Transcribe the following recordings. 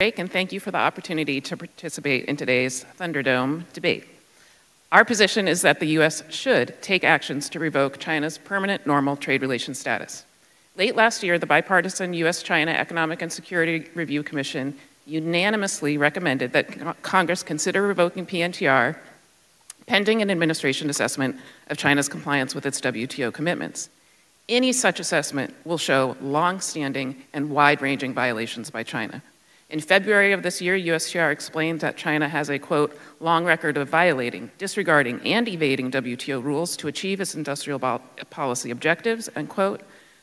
and thank you for the opportunity to participate in today's Thunderdome debate. Our position is that the U.S. should take actions to revoke China's permanent normal trade relations status. Late last year, the bipartisan U.S. China Economic and Security Review Commission unanimously recommended that Congress consider revoking PNTR pending an administration assessment of China's compliance with its WTO commitments. Any such assessment will show long-standing and wide-ranging violations by China. In February of this year, USTR explained that China has a, quote, long record of violating, disregarding, and evading WTO rules to achieve its industrial policy objectives, unquote,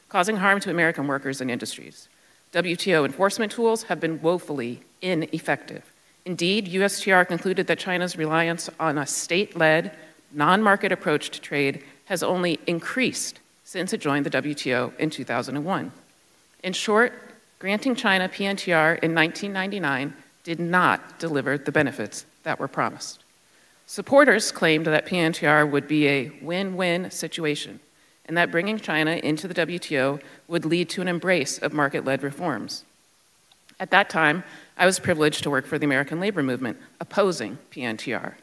causing harm to American workers and industries. WTO enforcement tools have been woefully ineffective. Indeed, USTR concluded that China's reliance on a state-led, non-market approach to trade has only increased since it joined the WTO in 2001. In short, granting China PNTR in 1999 did not deliver the benefits that were promised. Supporters claimed that PNTR would be a win-win situation and that bringing China into the WTO would lead to an embrace of market-led reforms. At that time, I was privileged to work for the American labor movement, opposing PNTR.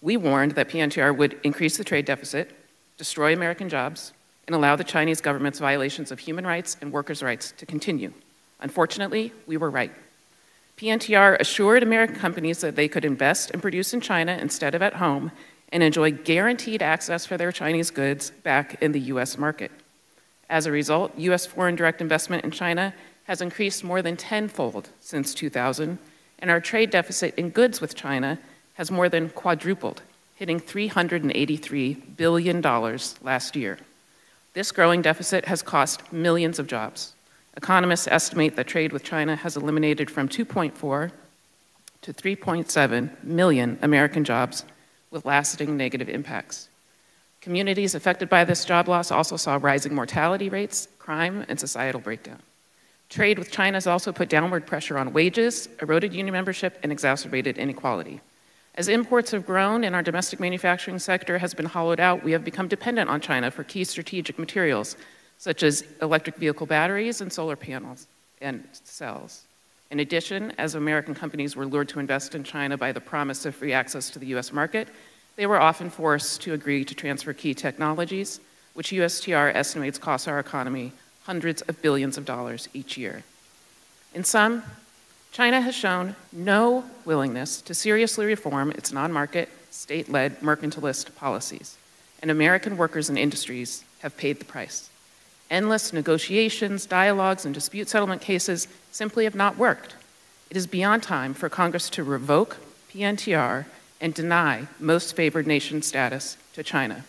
We warned that PNTR would increase the trade deficit, destroy American jobs, and allow the Chinese government's violations of human rights and workers' rights to continue. Unfortunately, we were right. PNTR assured American companies that they could invest and produce in China instead of at home and enjoy guaranteed access for their Chinese goods back in the US market. As a result, US foreign direct investment in China has increased more than tenfold since 2000, and our trade deficit in goods with China has more than quadrupled, hitting $383 billion last year. This growing deficit has cost millions of jobs. Economists estimate that trade with China has eliminated from 2.4 to 3.7 million American jobs with lasting negative impacts. Communities affected by this job loss also saw rising mortality rates, crime, and societal breakdown. Trade with China has also put downward pressure on wages, eroded union membership, and exacerbated inequality. As imports have grown and our domestic manufacturing sector has been hollowed out, we have become dependent on China for key strategic materials, such as electric vehicle batteries and solar panels and cells. In addition, as American companies were lured to invest in China by the promise of free access to the US market, they were often forced to agree to transfer key technologies, which USTR estimates cost our economy hundreds of billions of dollars each year. In sum, China has shown no willingness to seriously reform its non-market, state-led mercantilist policies, and American workers and industries have paid the price. Endless negotiations, dialogues, and dispute settlement cases simply have not worked. It is beyond time for Congress to revoke PNTR and deny most favored nation status to China.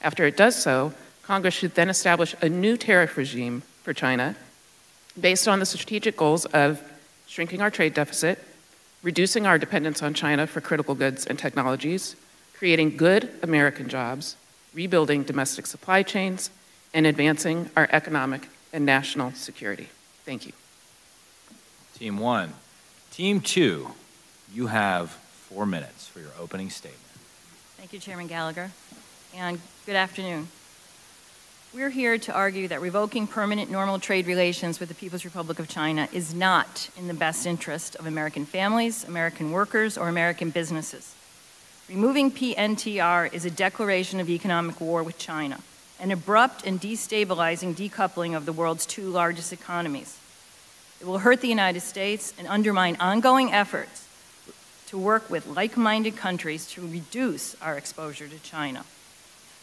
After it does so, Congress should then establish a new tariff regime for China based on the strategic goals of shrinking our trade deficit, reducing our dependence on China for critical goods and technologies, creating good American jobs, rebuilding domestic supply chains, and advancing our economic and national security. Thank you. Team one. Team two, you have four minutes for your opening statement. Thank you, Chairman Gallagher, and good afternoon. We're here to argue that revoking permanent normal trade relations with the People's Republic of China is not in the best interest of American families, American workers, or American businesses. Removing PNTR is a declaration of economic war with China, an abrupt and destabilizing decoupling of the world's two largest economies. It will hurt the United States and undermine ongoing efforts to work with like-minded countries to reduce our exposure to China.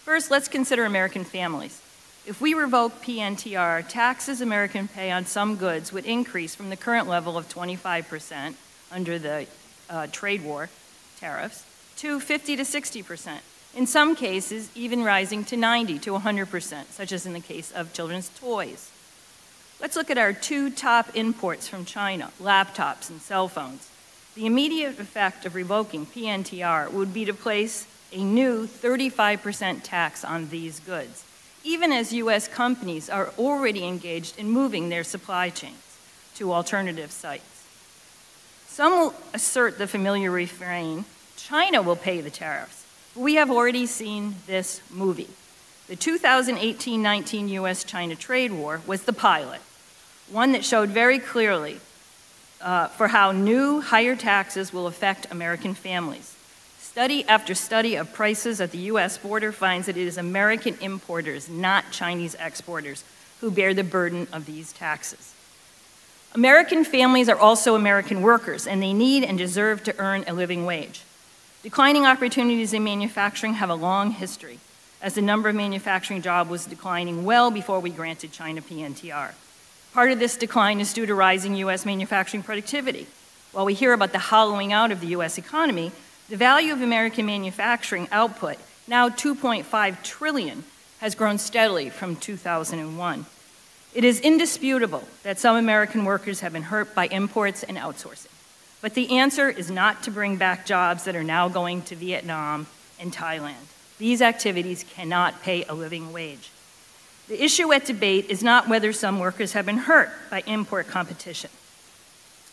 First, let's consider American families. If we revoke PNTR, taxes Americans pay on some goods would increase from the current level of 25% under the uh, trade war tariffs to 50 to 60%. In some cases, even rising to 90 to 100%, such as in the case of children's toys. Let's look at our two top imports from China, laptops and cell phones. The immediate effect of revoking PNTR would be to place a new 35% tax on these goods even as U.S. companies are already engaged in moving their supply chains to alternative sites. Some will assert the familiar refrain, China will pay the tariffs. We have already seen this movie. The 2018-19 U.S.-China trade war was the pilot, one that showed very clearly uh, for how new, higher taxes will affect American families. Study after study of prices at the U.S. border finds that it is American importers, not Chinese exporters, who bear the burden of these taxes. American families are also American workers, and they need and deserve to earn a living wage. Declining opportunities in manufacturing have a long history, as the number of manufacturing jobs was declining well before we granted China PNTR. Part of this decline is due to rising U.S. manufacturing productivity. While we hear about the hollowing out of the U.S. economy, the value of American manufacturing output, now 2.5 trillion, has grown steadily from 2001. It is indisputable that some American workers have been hurt by imports and outsourcing. But the answer is not to bring back jobs that are now going to Vietnam and Thailand. These activities cannot pay a living wage. The issue at debate is not whether some workers have been hurt by import competition.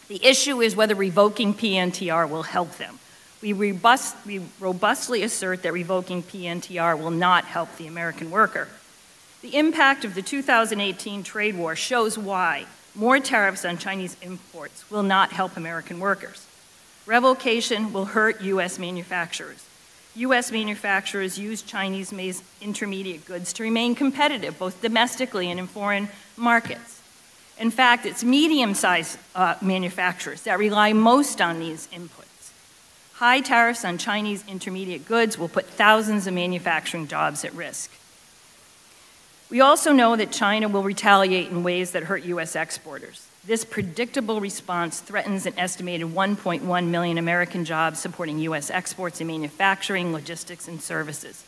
The issue is whether revoking PNTR will help them. We, robust, we, robustly assert that revoking PNTR will not help the American worker. The impact of the 2018 trade war shows why more tariffs on Chinese imports will not help American workers. Revocation will hurt U.S. manufacturers. U.S. manufacturers use Chinese intermediate goods to remain competitive, both domestically and in foreign markets. In fact, it's medium sized uh, manufacturers that rely most on these inputs. High tariffs on Chinese intermediate goods will put thousands of manufacturing jobs at risk. We also know that China will retaliate in ways that hurt U.S. exporters. This predictable response threatens an estimated 1.1 million American jobs supporting U.S. exports in manufacturing, logistics, and services.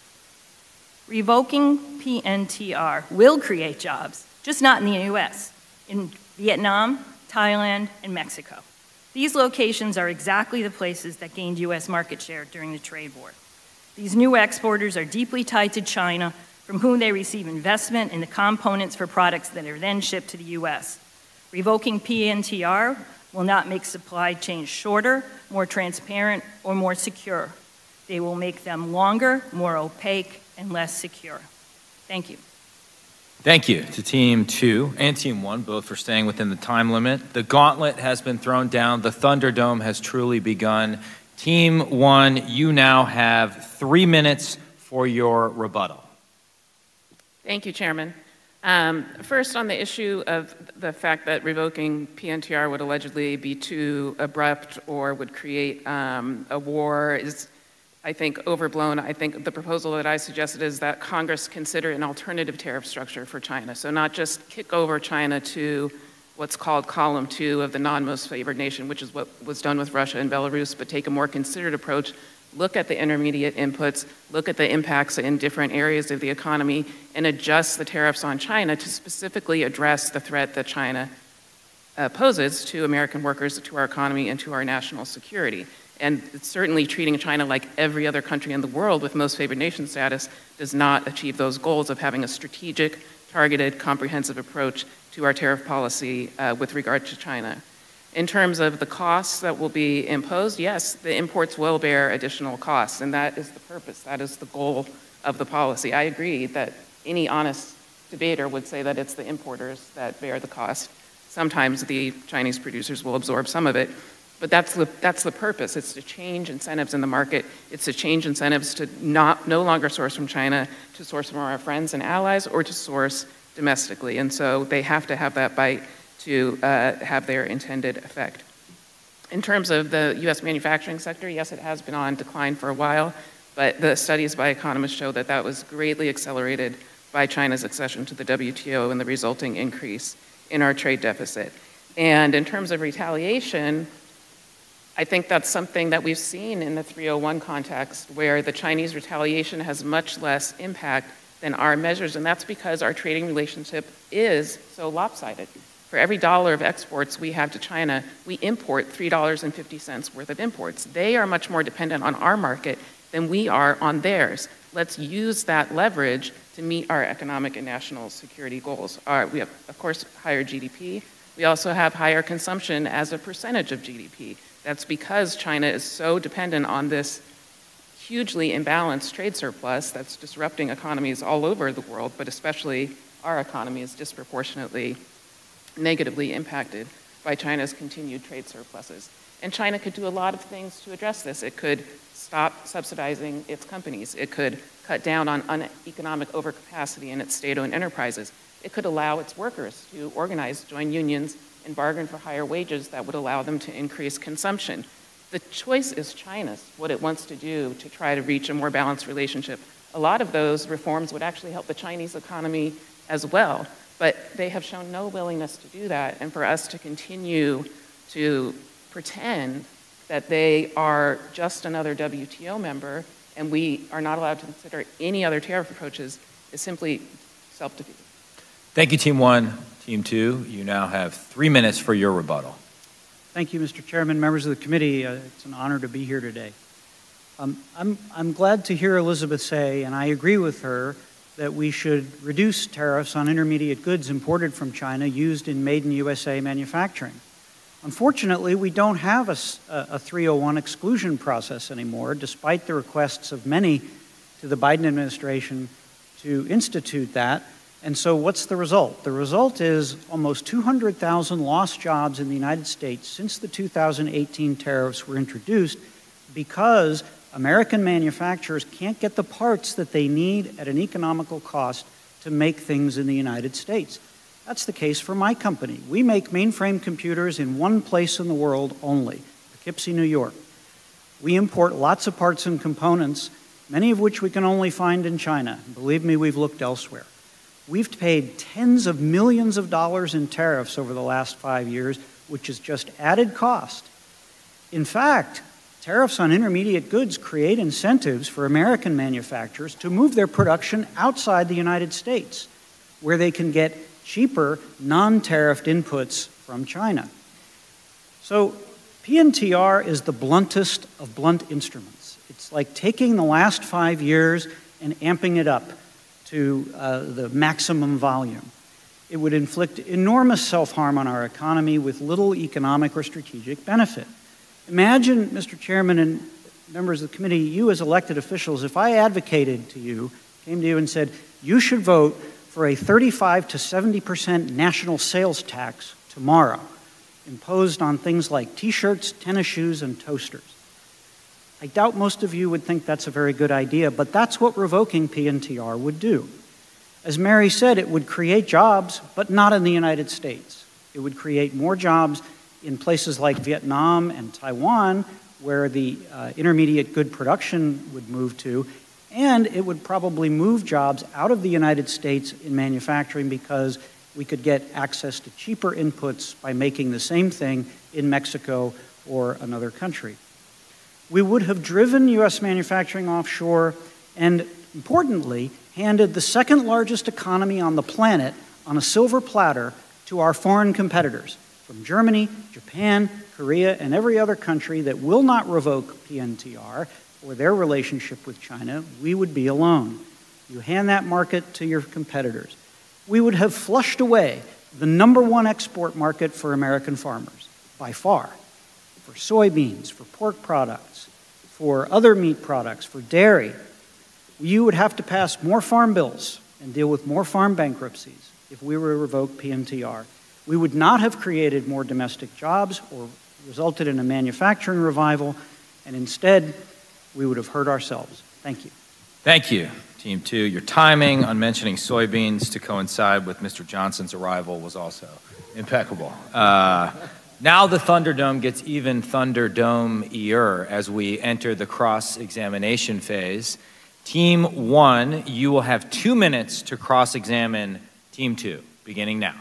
Revoking PNTR will create jobs, just not in the U.S., in Vietnam, Thailand, and Mexico. These locations are exactly the places that gained U.S. market share during the trade war. These new exporters are deeply tied to China, from whom they receive investment in the components for products that are then shipped to the U.S. Revoking PNTR will not make supply chains shorter, more transparent, or more secure. They will make them longer, more opaque, and less secure. Thank you. Thank you to Team 2 and Team 1, both for staying within the time limit. The gauntlet has been thrown down. The Thunderdome has truly begun. Team 1, you now have three minutes for your rebuttal. Thank you, Chairman. Um, first, on the issue of the fact that revoking PNTR would allegedly be too abrupt or would create um, a war is, I think, overblown. I think the proposal that I suggested is that Congress consider an alternative tariff structure for China. So, not just kick over China to what's called column two of the non most favored nation, which is what was done with Russia and Belarus, but take a more considered approach look at the intermediate inputs, look at the impacts in different areas of the economy, and adjust the tariffs on China to specifically address the threat that China uh, poses to American workers, to our economy, and to our national security. And certainly treating China like every other country in the world with most favored nation status does not achieve those goals of having a strategic, targeted, comprehensive approach to our tariff policy uh, with regard to China. In terms of the costs that will be imposed, yes, the imports will bear additional costs, and that is the purpose, that is the goal of the policy. I agree that any honest debater would say that it's the importers that bear the cost. Sometimes the Chinese producers will absorb some of it, but that's the, that's the purpose. It's to change incentives in the market. It's to change incentives to not, no longer source from China, to source from our friends and allies, or to source domestically. And so they have to have that bite to uh, have their intended effect. In terms of the US manufacturing sector, yes, it has been on decline for a while, but the studies by economists show that that was greatly accelerated by China's accession to the WTO and the resulting increase in our trade deficit. And in terms of retaliation, I think that's something that we've seen in the 301 context, where the Chinese retaliation has much less impact than our measures, and that's because our trading relationship is so lopsided. For every dollar of exports we have to China, we import $3.50 worth of imports. They are much more dependent on our market than we are on theirs. Let's use that leverage to meet our economic and national security goals. Our, we have, of course, higher GDP. We also have higher consumption as a percentage of GDP. That's because China is so dependent on this hugely imbalanced trade surplus that's disrupting economies all over the world, but especially our economy is disproportionately negatively impacted by China's continued trade surpluses. And China could do a lot of things to address this. It could stop subsidizing its companies. It could cut down on economic overcapacity in its state-owned enterprises. It could allow its workers to organize, join unions, and bargain for higher wages that would allow them to increase consumption. The choice is China's, what it wants to do to try to reach a more balanced relationship. A lot of those reforms would actually help the Chinese economy as well, but they have shown no willingness to do that. And for us to continue to pretend that they are just another WTO member and we are not allowed to consider any other tariff approaches is simply self-defeating. Thank you, Team One. Team Two, you now have three minutes for your rebuttal. Thank you, Mr. Chairman, members of the committee. Uh, it's an honor to be here today. Um, I'm, I'm glad to hear Elizabeth say, and I agree with her, that we should reduce tariffs on intermediate goods imported from China used in made in USA manufacturing. Unfortunately, we don't have a, a 301 exclusion process anymore, despite the requests of many to the Biden administration to institute that. And so, what's the result? The result is almost 200,000 lost jobs in the United States since the 2018 tariffs were introduced because American manufacturers can't get the parts that they need at an economical cost to make things in the United States. That's the case for my company. We make mainframe computers in one place in the world only, Poughkeepsie, New York. We import lots of parts and components, many of which we can only find in China. Believe me, we've looked elsewhere. We've paid tens of millions of dollars in tariffs over the last five years, which is just added cost. In fact, tariffs on intermediate goods create incentives for American manufacturers to move their production outside the United States, where they can get cheaper, non tariffed inputs from China. So, PNTR is the bluntest of blunt instruments. It's like taking the last five years and amping it up to uh, the maximum volume. It would inflict enormous self harm on our economy with little economic or strategic benefit. Imagine, Mr. Chairman and members of the committee, you as elected officials, if I advocated to you, came to you and said, you should vote for a 35 to 70% national sales tax tomorrow, imposed on things like t shirts, tennis shoes, and toasters. I doubt most of you would think that's a very good idea, but that's what revoking PNTR would do. As Mary said, it would create jobs, but not in the United States. It would create more jobs in places like Vietnam and Taiwan, where the uh, intermediate good production would move to, and it would probably move jobs out of the United States in manufacturing because we could get access to cheaper inputs by making the same thing in Mexico or another country. We would have driven U.S. manufacturing offshore and, importantly, handed the second largest economy on the planet on a silver platter to our foreign competitors from Germany, Japan, Korea, and every other country that will not revoke PNTR or their relationship with China, we would be alone. You hand that market to your competitors. We would have flushed away the number one export market for American farmers by far for soybeans, for pork products, for other meat products, for dairy. You would have to pass more farm bills and deal with more farm bankruptcies if we were to revoke PNTR. We would not have created more domestic jobs or resulted in a manufacturing revival, and instead, we would have hurt ourselves. Thank you. Thank you, Team Two. Your timing on mentioning soybeans to coincide with Mr. Johnson's arrival was also impeccable. Uh, now the Thunderdome gets even Thunderdome-ier as we enter the cross-examination phase. Team one, you will have two minutes to cross-examine Team two, beginning now.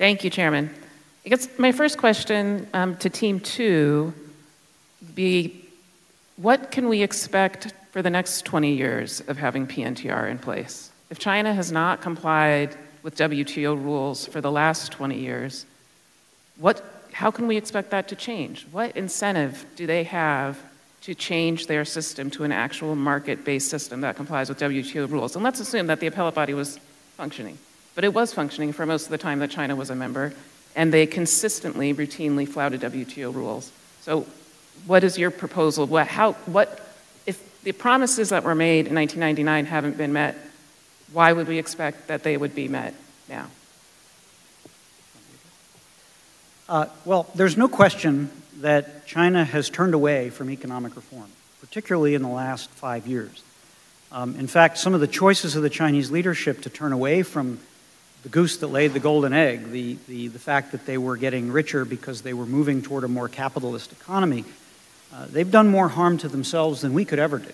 Thank you, Chairman. I guess my first question um, to Team two be what can we expect for the next 20 years of having PNTR in place? If China has not complied with WTO rules for the last 20 years, what, how can we expect that to change? What incentive do they have to change their system to an actual market based system that complies with WTO rules? And let's assume that the appellate body was functioning. But it was functioning for most of the time that China was a member, and they consistently, routinely flouted WTO rules. So, what is your proposal? What, how, what, if the promises that were made in 1999 haven't been met, why would we expect that they would be met now? Uh, well, there's no question that China has turned away from economic reform, particularly in the last five years. Um, in fact, some of the choices of the Chinese leadership to turn away from the goose that laid the golden egg, the, the, the fact that they were getting richer because they were moving toward a more capitalist economy, uh, they've done more harm to themselves than we could ever do.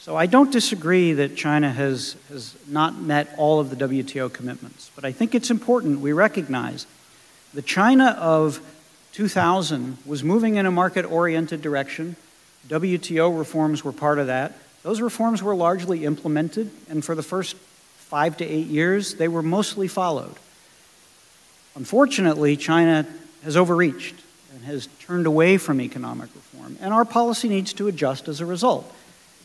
So I don't disagree that China has, has not met all of the WTO commitments, but I think it's important we recognize the China of 2000 was moving in a market oriented direction. WTO reforms were part of that. Those reforms were largely implemented, and for the first five to eight years, they were mostly followed. Unfortunately, China has overreached and has turned away from economic reform, and our policy needs to adjust as a result.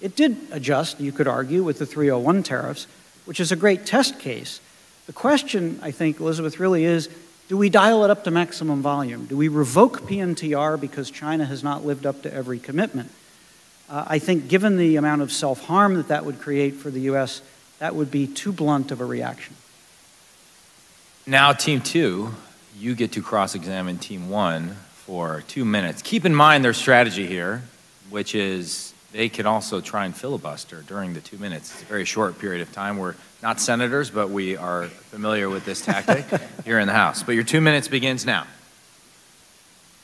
It did adjust, you could argue, with the 301 tariffs, which is a great test case. The question, I think, Elizabeth, really is do we dial it up to maximum volume? Do we revoke PNTR because China has not lived up to every commitment? Uh, I think, given the amount of self harm that that would create for the U.S., that would be too blunt of a reaction. Now, Team Two, you get to cross examine Team One for two minutes. Keep in mind their strategy here, which is they can also try and filibuster during the two minutes. It's a very short period of time. We're not senators, but we are familiar with this tactic here in the House. But your two minutes begins now.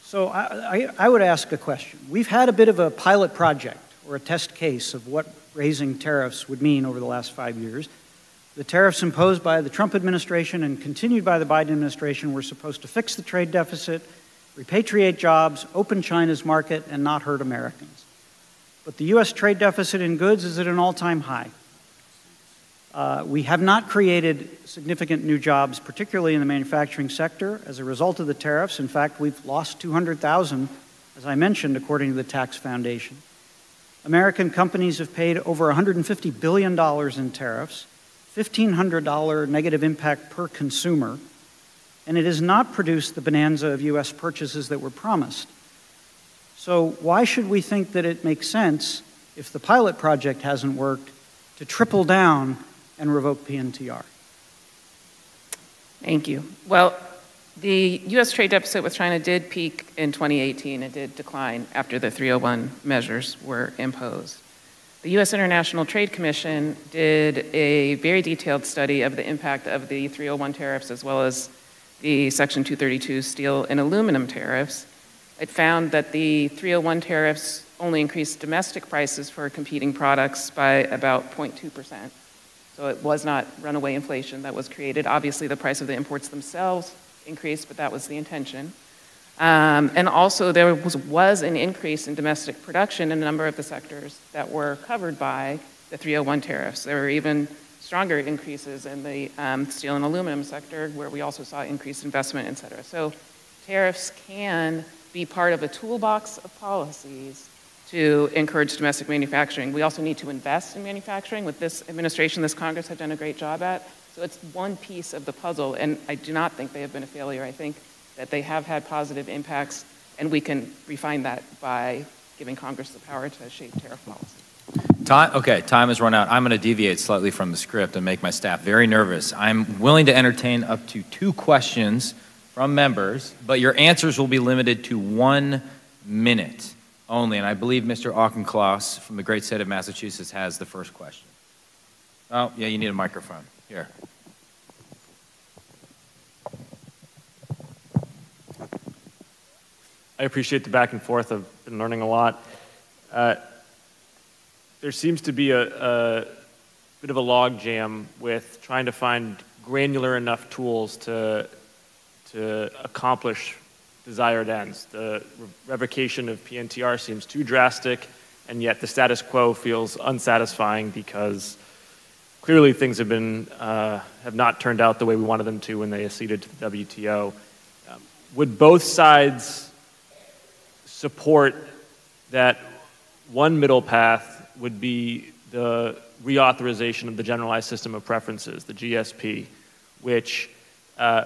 So I, I, I, would ask a question. We've had a bit of a pilot project or a test case of what raising tariffs would mean over the last five years. The tariffs imposed by the Trump administration and continued by the Biden administration were supposed to fix the trade deficit, repatriate jobs, open China's market, and not hurt Americans. But the U.S. trade deficit in goods is at an all time high. Uh, we have not created significant new jobs, particularly in the manufacturing sector, as a result of the tariffs. In fact, we've lost 200,000, as I mentioned, according to the Tax Foundation. American companies have paid over $150 billion in tariffs, $1,500 negative impact per consumer, and it has not produced the bonanza of U.S. purchases that were promised. So, why should we think that it makes sense, if the pilot project hasn't worked, to triple down and revoke PNTR? Thank you. Well, the U.S. trade deficit with China did peak in 2018. It did decline after the 301 measures were imposed. The U.S. International Trade Commission did a very detailed study of the impact of the 301 tariffs as well as the Section 232 steel and aluminum tariffs. It found that the 301 tariffs only increased domestic prices for competing products by about 0.2 percent. So it was not runaway inflation that was created. Obviously, the price of the imports themselves increased, but that was the intention. Um, and also, there was, was an increase in domestic production in a number of the sectors that were covered by the 301 tariffs. There were even stronger increases in the um, steel and aluminum sector, where we also saw increased investment, et cetera. So, tariffs can be part of a toolbox of policies to encourage domestic manufacturing. We also need to invest in manufacturing. With this administration, this Congress have done a great job at. So it's one piece of the puzzle, and I do not think they have been a failure. I think that they have had positive impacts, and we can refine that by giving Congress the power to shape tariff policy. Time, okay, time has run out. I'm going to deviate slightly from the script and make my staff very nervous. I'm willing to entertain up to two questions from members, but your answers will be limited to one minute only. And I believe Mr. Auchincloss from the great state of Massachusetts has the first question. Oh, yeah, you need a microphone. Here. I appreciate the back and forth. I've been learning a lot. Uh, there seems to be a, a bit of a logjam with trying to find granular enough tools to, to accomplish desired ends. The revocation of PNTR seems too drastic, and yet the status quo feels unsatisfying because clearly things have been uh, have not turned out the way we wanted them to when they acceded to the WTO. Um, would both sides support that one middle path would be the reauthorization of the Generalized System of Preferences, the GSP, which uh,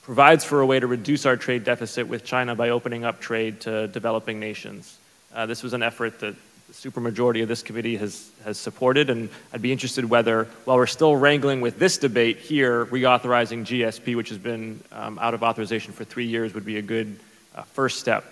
provides for a way to reduce our trade deficit with China by opening up trade to developing nations. Uh, this was an effort that supermajority of this committee has, has supported. And I'd be interested whether, while we're still wrangling with this debate here, reauthorizing GSP, which has been um, out of authorization for three years, would be a good uh, first step.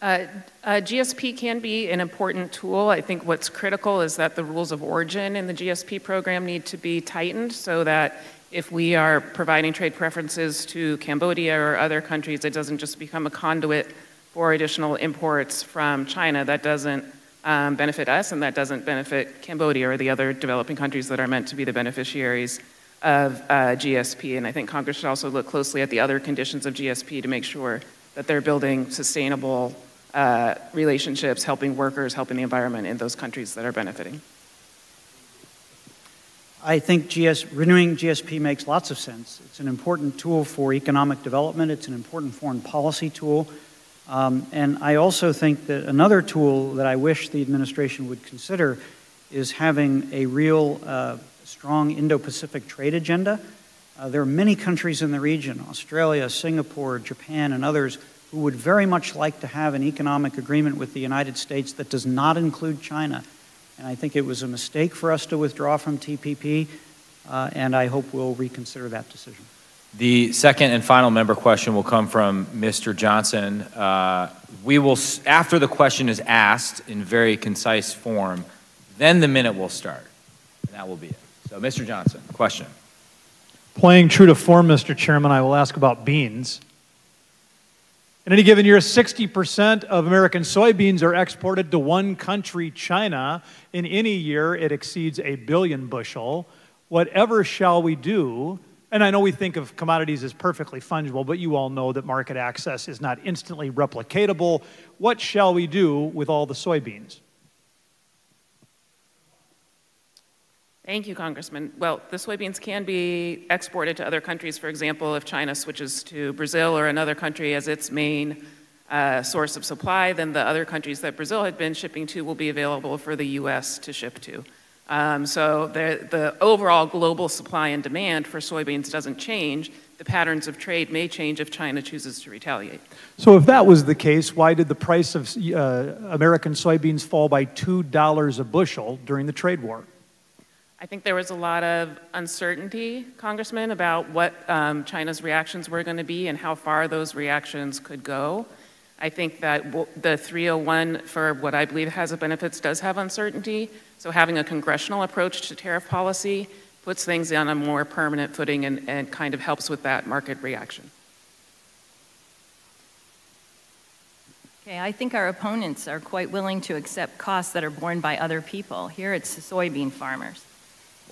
Uh, uh, GSP can be an important tool. I think what's critical is that the rules of origin in the GSP program need to be tightened so that if we are providing trade preferences to Cambodia or other countries, it doesn't just become a conduit for additional imports from China. That doesn't um, benefit us and that doesn't benefit Cambodia or the other developing countries that are meant to be the beneficiaries of uh, GSP. And I think Congress should also look closely at the other conditions of GSP to make sure that they're building sustainable uh, relationships, helping workers, helping the environment in those countries that are benefiting. I think GS, renewing GSP makes lots of sense. It's an important tool for economic development. It's an important foreign policy tool. Um, and I also think that another tool that I wish the administration would consider is having a real uh, strong Indo Pacific trade agenda. Uh, there are many countries in the region Australia, Singapore, Japan, and others who would very much like to have an economic agreement with the United States that does not include China. And I think it was a mistake for us to withdraw from TPP, uh, and I hope we'll reconsider that decision. The second and final member question will come from Mr. Johnson. Uh, we will, after the question is asked in very concise form, then the minute will start. And that will be it. So, Mr. Johnson, question. Playing true to form, Mr. Chairman, I will ask about beans. In any given year, 60% of American soybeans are exported to one country, China. In any year, it exceeds a billion bushel. Whatever shall we do? And I know we think of commodities as perfectly fungible, but you all know that market access is not instantly replicatable. What shall we do with all the soybeans? Thank you, Congressman. Well, the soybeans can be exported to other countries. For example, if China switches to Brazil or another country as its main uh, source of supply, then the other countries that Brazil had been shipping to will be available for the U.S. to ship to. Um, so the, the overall global supply and demand for soybeans doesn't change. The patterns of trade may change if China chooses to retaliate. So, if that was the case, why did the price of uh, American soybeans fall by $2 a bushel during the trade war? I think there was a lot of uncertainty, Congressman, about what um, China's reactions were going to be and how far those reactions could go. I think that the 301 for what I believe has a benefits does have uncertainty. So having a congressional approach to tariff policy puts things on a more permanent footing and, and kind of helps with that market reaction. Okay, I think our opponents are quite willing to accept costs that are borne by other people. Here it's the soybean farmers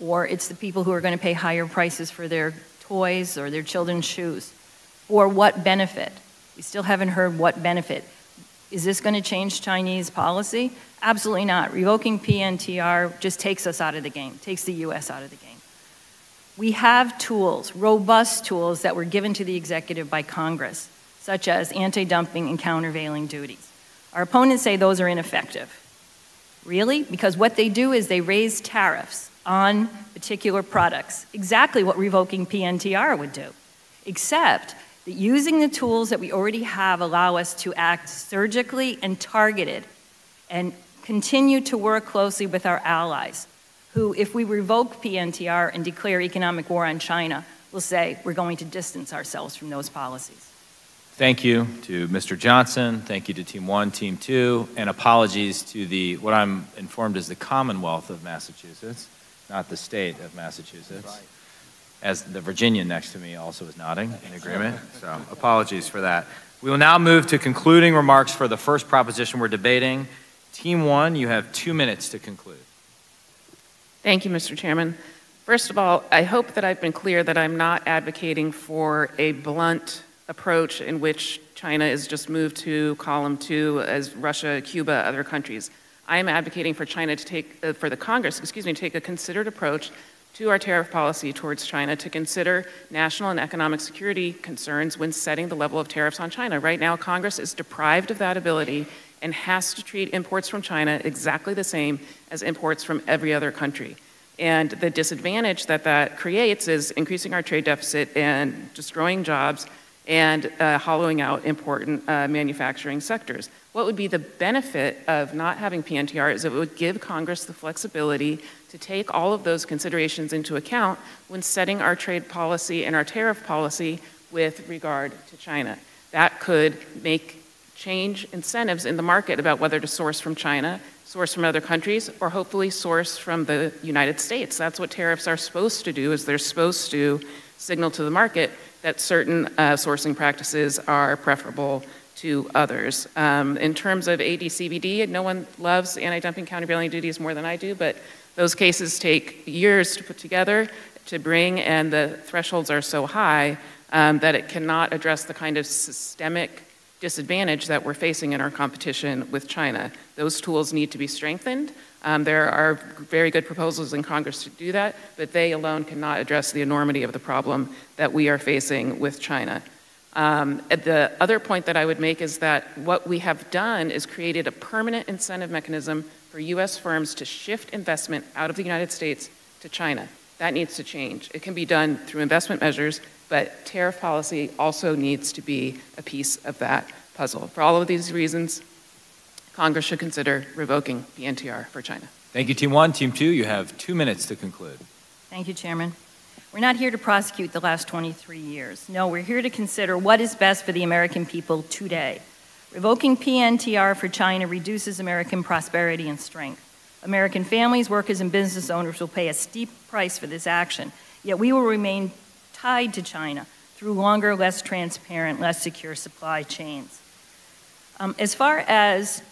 or it's the people who are going to pay higher prices for their toys or their children's shoes. For what benefit? We still haven't heard what benefit. Is this going to change Chinese policy? Absolutely not. Revoking PNTR just takes us out of the game, takes the US out of the game. We have tools, robust tools that were given to the executive by Congress, such as anti dumping and countervailing duties. Our opponents say those are ineffective. Really? Because what they do is they raise tariffs on particular products, exactly what revoking PNTR would do, except that using the tools that we already have allow us to act surgically and targeted and continue to work closely with our allies who, if we revoke PNTR and declare economic war on China, will say we're going to distance ourselves from those policies. Thank you to Mr. Johnson. Thank you to Team One, Team Two, and apologies to the what I'm informed is the Commonwealth of Massachusetts not the state of Massachusetts. As the Virginian next to me also is nodding in agreement. So apologies for that. We will now move to concluding remarks for the first proposition we're debating. Team one, you have two minutes to conclude. Thank you, Mr. Chairman. First of all, I hope that I've been clear that I'm not advocating for a blunt approach in which China is just moved to column two as Russia, Cuba, other countries. I am advocating for China to take, uh, for the Congress, excuse me, to take a considered approach to our tariff policy towards China to consider national and economic security concerns when setting the level of tariffs on China. Right now, Congress is deprived of that ability and has to treat imports from China exactly the same as imports from every other country. And the disadvantage that that creates is increasing our trade deficit and destroying jobs and uh, hollowing out important uh, manufacturing sectors. What would be the benefit of not having PNTR is it would give Congress the flexibility to take all of those considerations into account when setting our trade policy and our tariff policy with regard to China. That could make change incentives in the market about whether to source from China, source from other countries, or hopefully source from the United States. That's what tariffs are supposed to do, is they're supposed to signal to the market that certain uh, sourcing practices are preferable to others. Um, in terms of AD/CVD, no one loves anti-dumping countervailing duties more than I do, but those cases take years to put together, to bring, and the thresholds are so high um, that it cannot address the kind of systemic disadvantage that we're facing in our competition with China. Those tools need to be strengthened. Um, there are very good proposals in Congress to do that, but they alone cannot address the enormity of the problem that we are facing with China. Um, the other point that I would make is that what we have done is created a permanent incentive mechanism for U.S. firms to shift investment out of the United States to China. That needs to change. It can be done through investment measures, but tariff policy also needs to be a piece of that puzzle. For all of these reasons, Congress should consider revoking the NTR for China. Thank you, Team One. Team Two, you have two minutes to conclude. Thank you, Chairman. We're not here to prosecute the last 23 years. No, we're here to consider what is best for the American people today. Revoking PNTR for China reduces American prosperity and strength. American families, workers, and business owners will pay a steep price for this action, yet we will remain tied to China through longer, less transparent, less secure supply chains. Um, as far as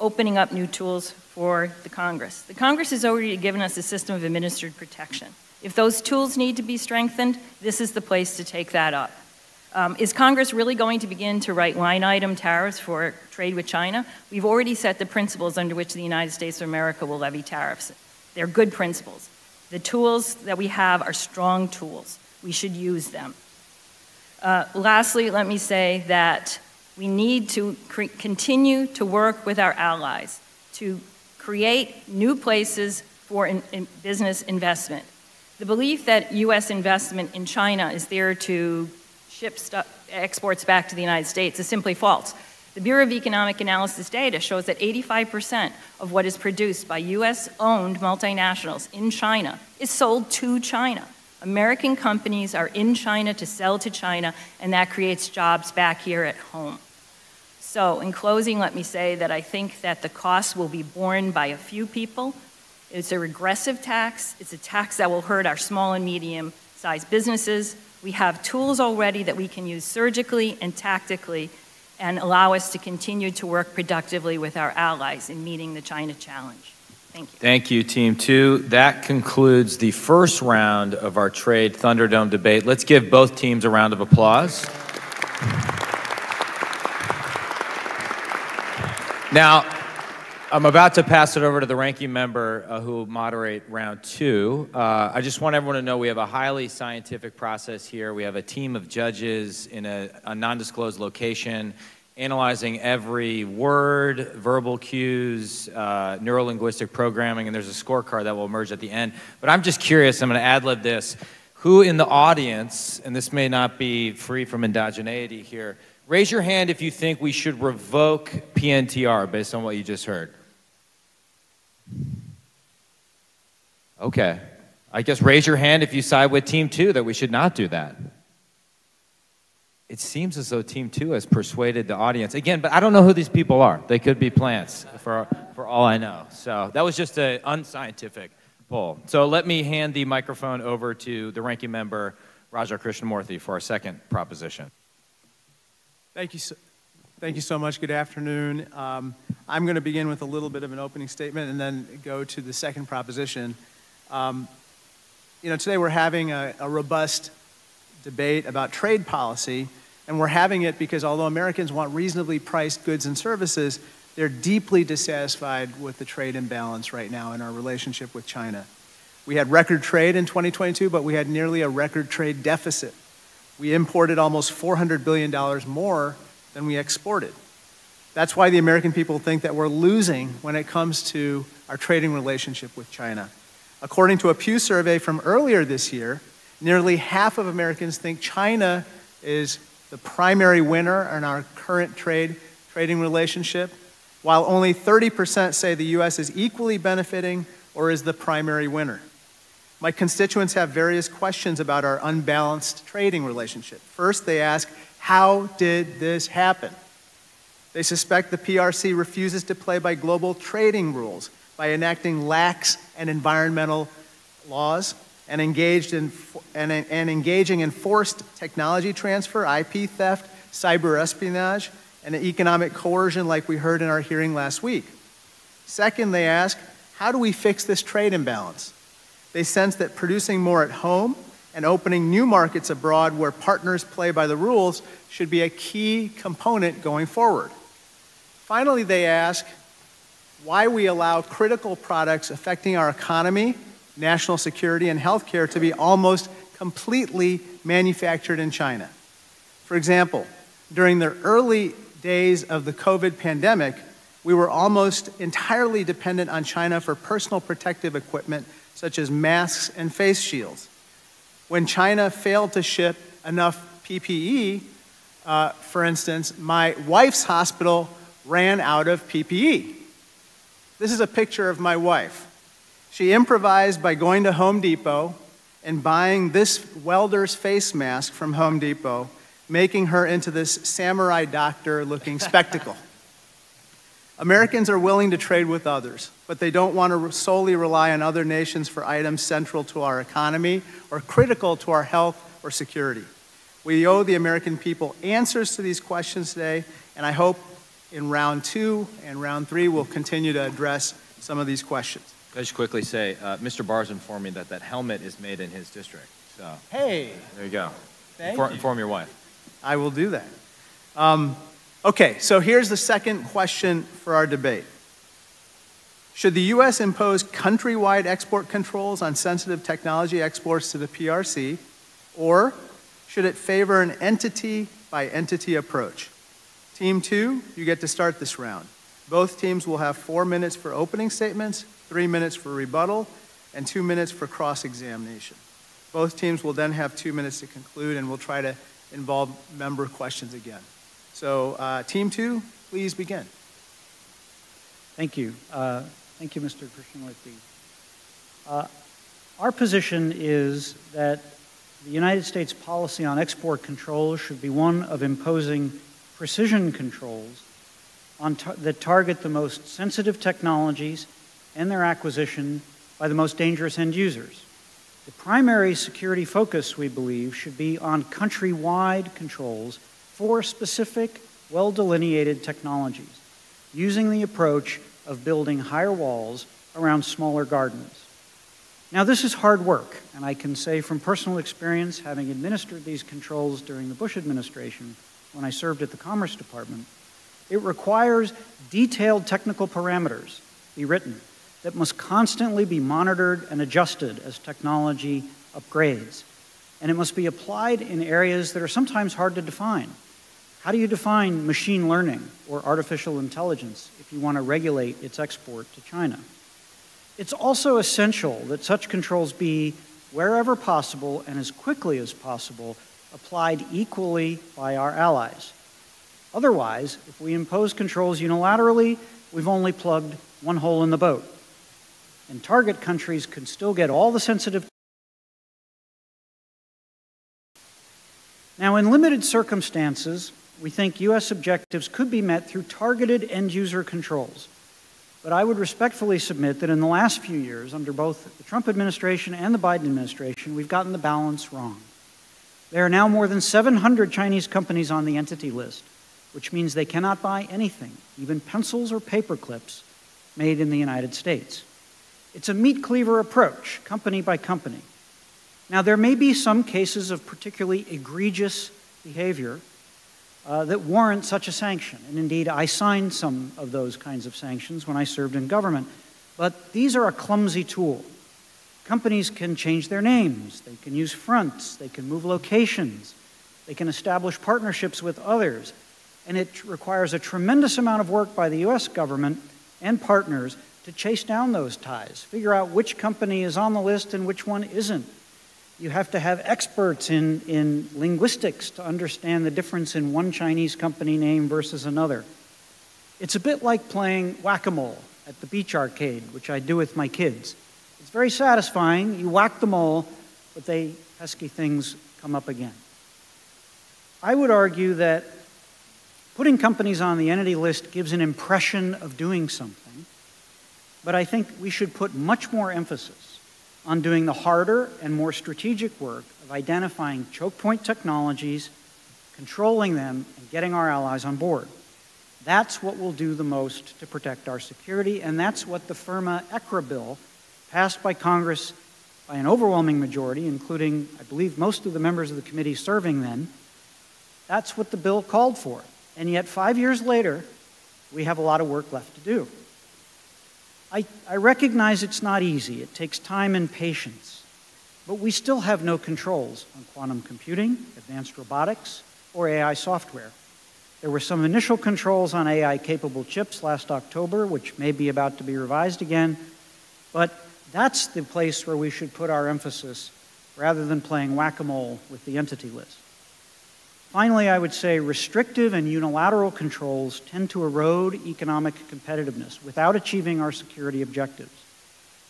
opening up new tools for the Congress. The Congress has already given us a system of administered protection. If those tools need to be strengthened, this is the place to take that up. Um, is Congress really going to begin to write line item tariffs for trade with China? We've already set the principles under which the United States of America will levy tariffs. They're good principles. The tools that we have are strong tools. We should use them. Uh, lastly, let me say that we need to continue to work with our allies to create new places for in, in business investment. The belief that U.S. investment in China is there to ship exports back to the United States is simply false. The Bureau of Economic Analysis data shows that 85% of what is produced by U.S. owned multinationals in China is sold to China. American companies are in China to sell to China, and that creates jobs back here at home. So in closing, let me say that I think that the cost will be borne by a few people. It's a regressive tax. It's a tax that will hurt our small and medium sized businesses. We have tools already that we can use surgically and tactically and allow us to continue to work productively with our allies in meeting the China challenge. Thank you. Thank you, Team Two. That concludes the first round of our Trade Thunderdome debate. Let's give both teams a round of applause. Now, I'm about to pass it over to the ranking member uh, who will moderate round two. Uh, I just want everyone to know we have a highly scientific process here. We have a team of judges in a, a non-disclosed location analyzing every word, verbal cues, uh, neuro-linguistic programming, and there's a scorecard that will emerge at the end. But I'm just curious, I'm going to ad-lib this. Who in the audience, and this may not be free from endogeneity here, Raise your hand if you think we should revoke PNTR based on what you just heard. Okay. I guess raise your hand if you side with Team 2 that we should not do that. It seems as though Team 2 has persuaded the audience. Again, but I don't know who these people are. They could be plants for, for all I know. So that was just an unscientific poll. So let me hand the microphone over to the ranking member, Raja Krishnamoorthi, for our second proposition. Thank you, so, thank you so much. Good afternoon. Um, I'm going to begin with a little bit of an opening statement and then go to the second proposition. Um, you know, today we're having a, a robust debate about trade policy, and we're having it because although Americans want reasonably priced goods and services, they're deeply dissatisfied with the trade imbalance right now in our relationship with China. We had record trade in 2022, but we had nearly a record trade deficit we imported almost $400 billion more than we exported. That's why the American people think that we're losing when it comes to our trading relationship with China. According to a Pew survey from earlier this year, nearly half of Americans think China is the primary winner in our current trade trading relationship, while only 30% say the U.S. is equally benefiting or is the primary winner. My constituents have various questions about our unbalanced trading relationship. First, they ask, How did this happen? They suspect the PRC refuses to play by global trading rules by enacting lax and environmental laws and, engaged in, and, and engaging in forced technology transfer, IP theft, cyber espionage, and economic coercion like we heard in our hearing last week. Second, they ask, how do we fix this trade imbalance? They sense that producing more at home and opening new markets abroad where partners play by the rules should be a key component going forward. Finally, they ask why we allow critical products affecting our economy national security, and healthcare to be almost completely manufactured in China. For example, during the early days of the COVID pandemic, we were almost entirely dependent on China for personal protective equipment such as masks and face shields. When China failed to ship enough PPE, uh, for instance, my wife's hospital ran out of PPE. This is a picture of my wife. She improvised by going to Home Depot and buying this welder's face mask from Home Depot, making her into this samurai doctor looking spectacle. Americans are willing to trade with others, but they don't want to solely rely on other nations for items central to our economy or critical to our health or security. We owe the American people answers to these questions today, and I hope in round two and round three we'll continue to address some of these questions. I just quickly say, uh, Mr. Barr's informed me that that helmet is made in his district. So hey, there you go. Thank Inform, you. inform your wife. I will do that. Um, okay, so here's the second question for our debate. Should the U.S. impose countrywide export controls on sensitive technology exports to the PRC, or should it favor an entity by entity approach? Team two, you get to start this round. Both teams will have four minutes for opening statements three minutes for rebuttal, and two minutes for cross examination. Both teams will then have two minutes to conclude, and we'll try to involve member questions again. So, uh, Team two, please begin. Thank you. Uh, thank you, Mr. Krishnamoorthi. Uh, our position is that the United States policy on export controls should be one of imposing precision controls tar that target the most sensitive technologies and their acquisition by the most dangerous end users. The primary security focus, we believe, should be on country-wide controls for specific, well-delineated technologies, using the approach of building higher walls around smaller gardens. Now, this is hard work, and I can say from personal experience, having administered these controls during the Bush administration when I served at the Commerce Department, it requires detailed technical parameters be written that must constantly be monitored and adjusted as technology upgrades. And it must be applied in areas that are sometimes hard to define. How do you define machine learning or artificial intelligence if you want to regulate its export to China? It's also essential that such controls be, wherever possible and as quickly as possible, applied equally by our allies. Otherwise, if we impose controls unilaterally, we've only plugged one hole in the boat and target countries can still get all the sensitive. Now, in limited circumstances, we think U.S. objectives could be met through targeted end user controls. But I would respectfully submit that in the last few years, under both the Trump administration and the Biden administration, we've gotten the balance wrong. There are now more than 700 Chinese companies on the entity list, which means they cannot buy anything, even pencils or paper clips, made in the United States. It's a meat cleaver approach, company by company. Now, there may be some cases of particularly egregious behavior uh, that warrant such a sanction. And indeed, I signed some of those kinds of sanctions when I served in government. But these are a clumsy tool. Companies can change their names, they can use fronts, they can move locations, they can establish partnerships with others. And it requires a tremendous amount of work by the US government and partners to chase down those ties, figure out which company is on the list and which one isn't. You have to have experts in, in linguistics to understand the difference in one Chinese company name versus another. It's a bit like playing whack a mole at the beach arcade, which I do with my kids. It's very satisfying. You whack the mole, but they pesky things come up again. I would argue that putting companies on the entity list gives an impression of doing something, but I think we should put much more emphasis on doing the harder and more strategic work of identifying choke point technologies, controlling them, and getting our allies on board. That's what will do the most to protect our security, and that's what the FIRRMA ECRA bill, passed by Congress by an overwhelming majority, including, I believe, most of the members of the committee serving then, that's what the bill called for. And yet, five years later, we have a lot of work left to do. I, I recognize it's not easy. It takes time and patience. But we still have no controls on quantum computing, advanced robotics, or AI software. There were some initial controls on AI capable chips last October, which may be about to be revised again, but that's the place where we should put our emphasis rather than playing whack a mole with the entity list. Finally, I would say restrictive and unilateral controls tend to erode economic competitiveness without achieving our security objectives.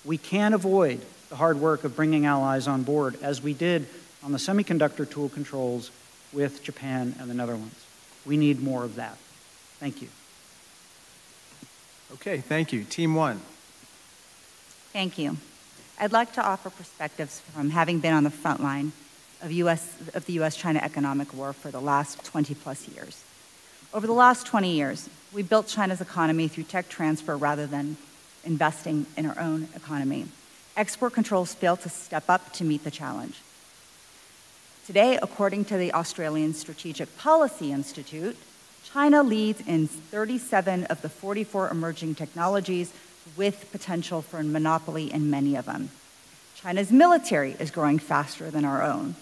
We can avoid the hard work of bringing allies on board, as we did on the semiconductor tool controls with Japan and the Netherlands. We need more of that. Thank you. Okay, thank you. Team one. Thank you. I'd like to offer perspectives from having been on the front line of, US, of the US China economic war for the last 20 plus years. Over the last 20 years, we built China's economy through tech transfer rather than investing in our own economy. Export controls failed to step up to meet the challenge. Today, according to the Australian Strategic Policy Institute, China leads in 37 of the 44 emerging technologies with potential for a monopoly in many of them. China's military is growing faster than our own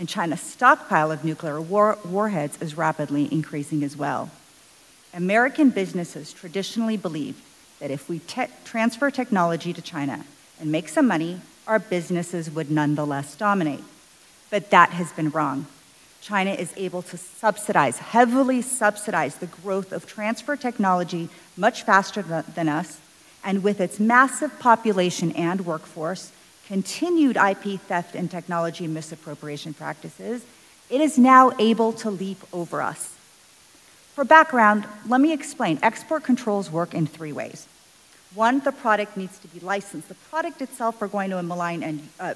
and China's stockpile of nuclear war warheads is rapidly increasing as well. American businesses traditionally believed that if we te transfer technology to China and make some money, our businesses would nonetheless dominate. But that has been wrong. China is able to subsidize, heavily subsidize the growth of transfer technology much faster than us, and with its massive population and workforce, continued IP theft and technology misappropriation practices, it is now able to leap over us. For background, let me explain. Export controls work in three ways. One, the product needs to be licensed. The product itself, we're going to a malign and uh,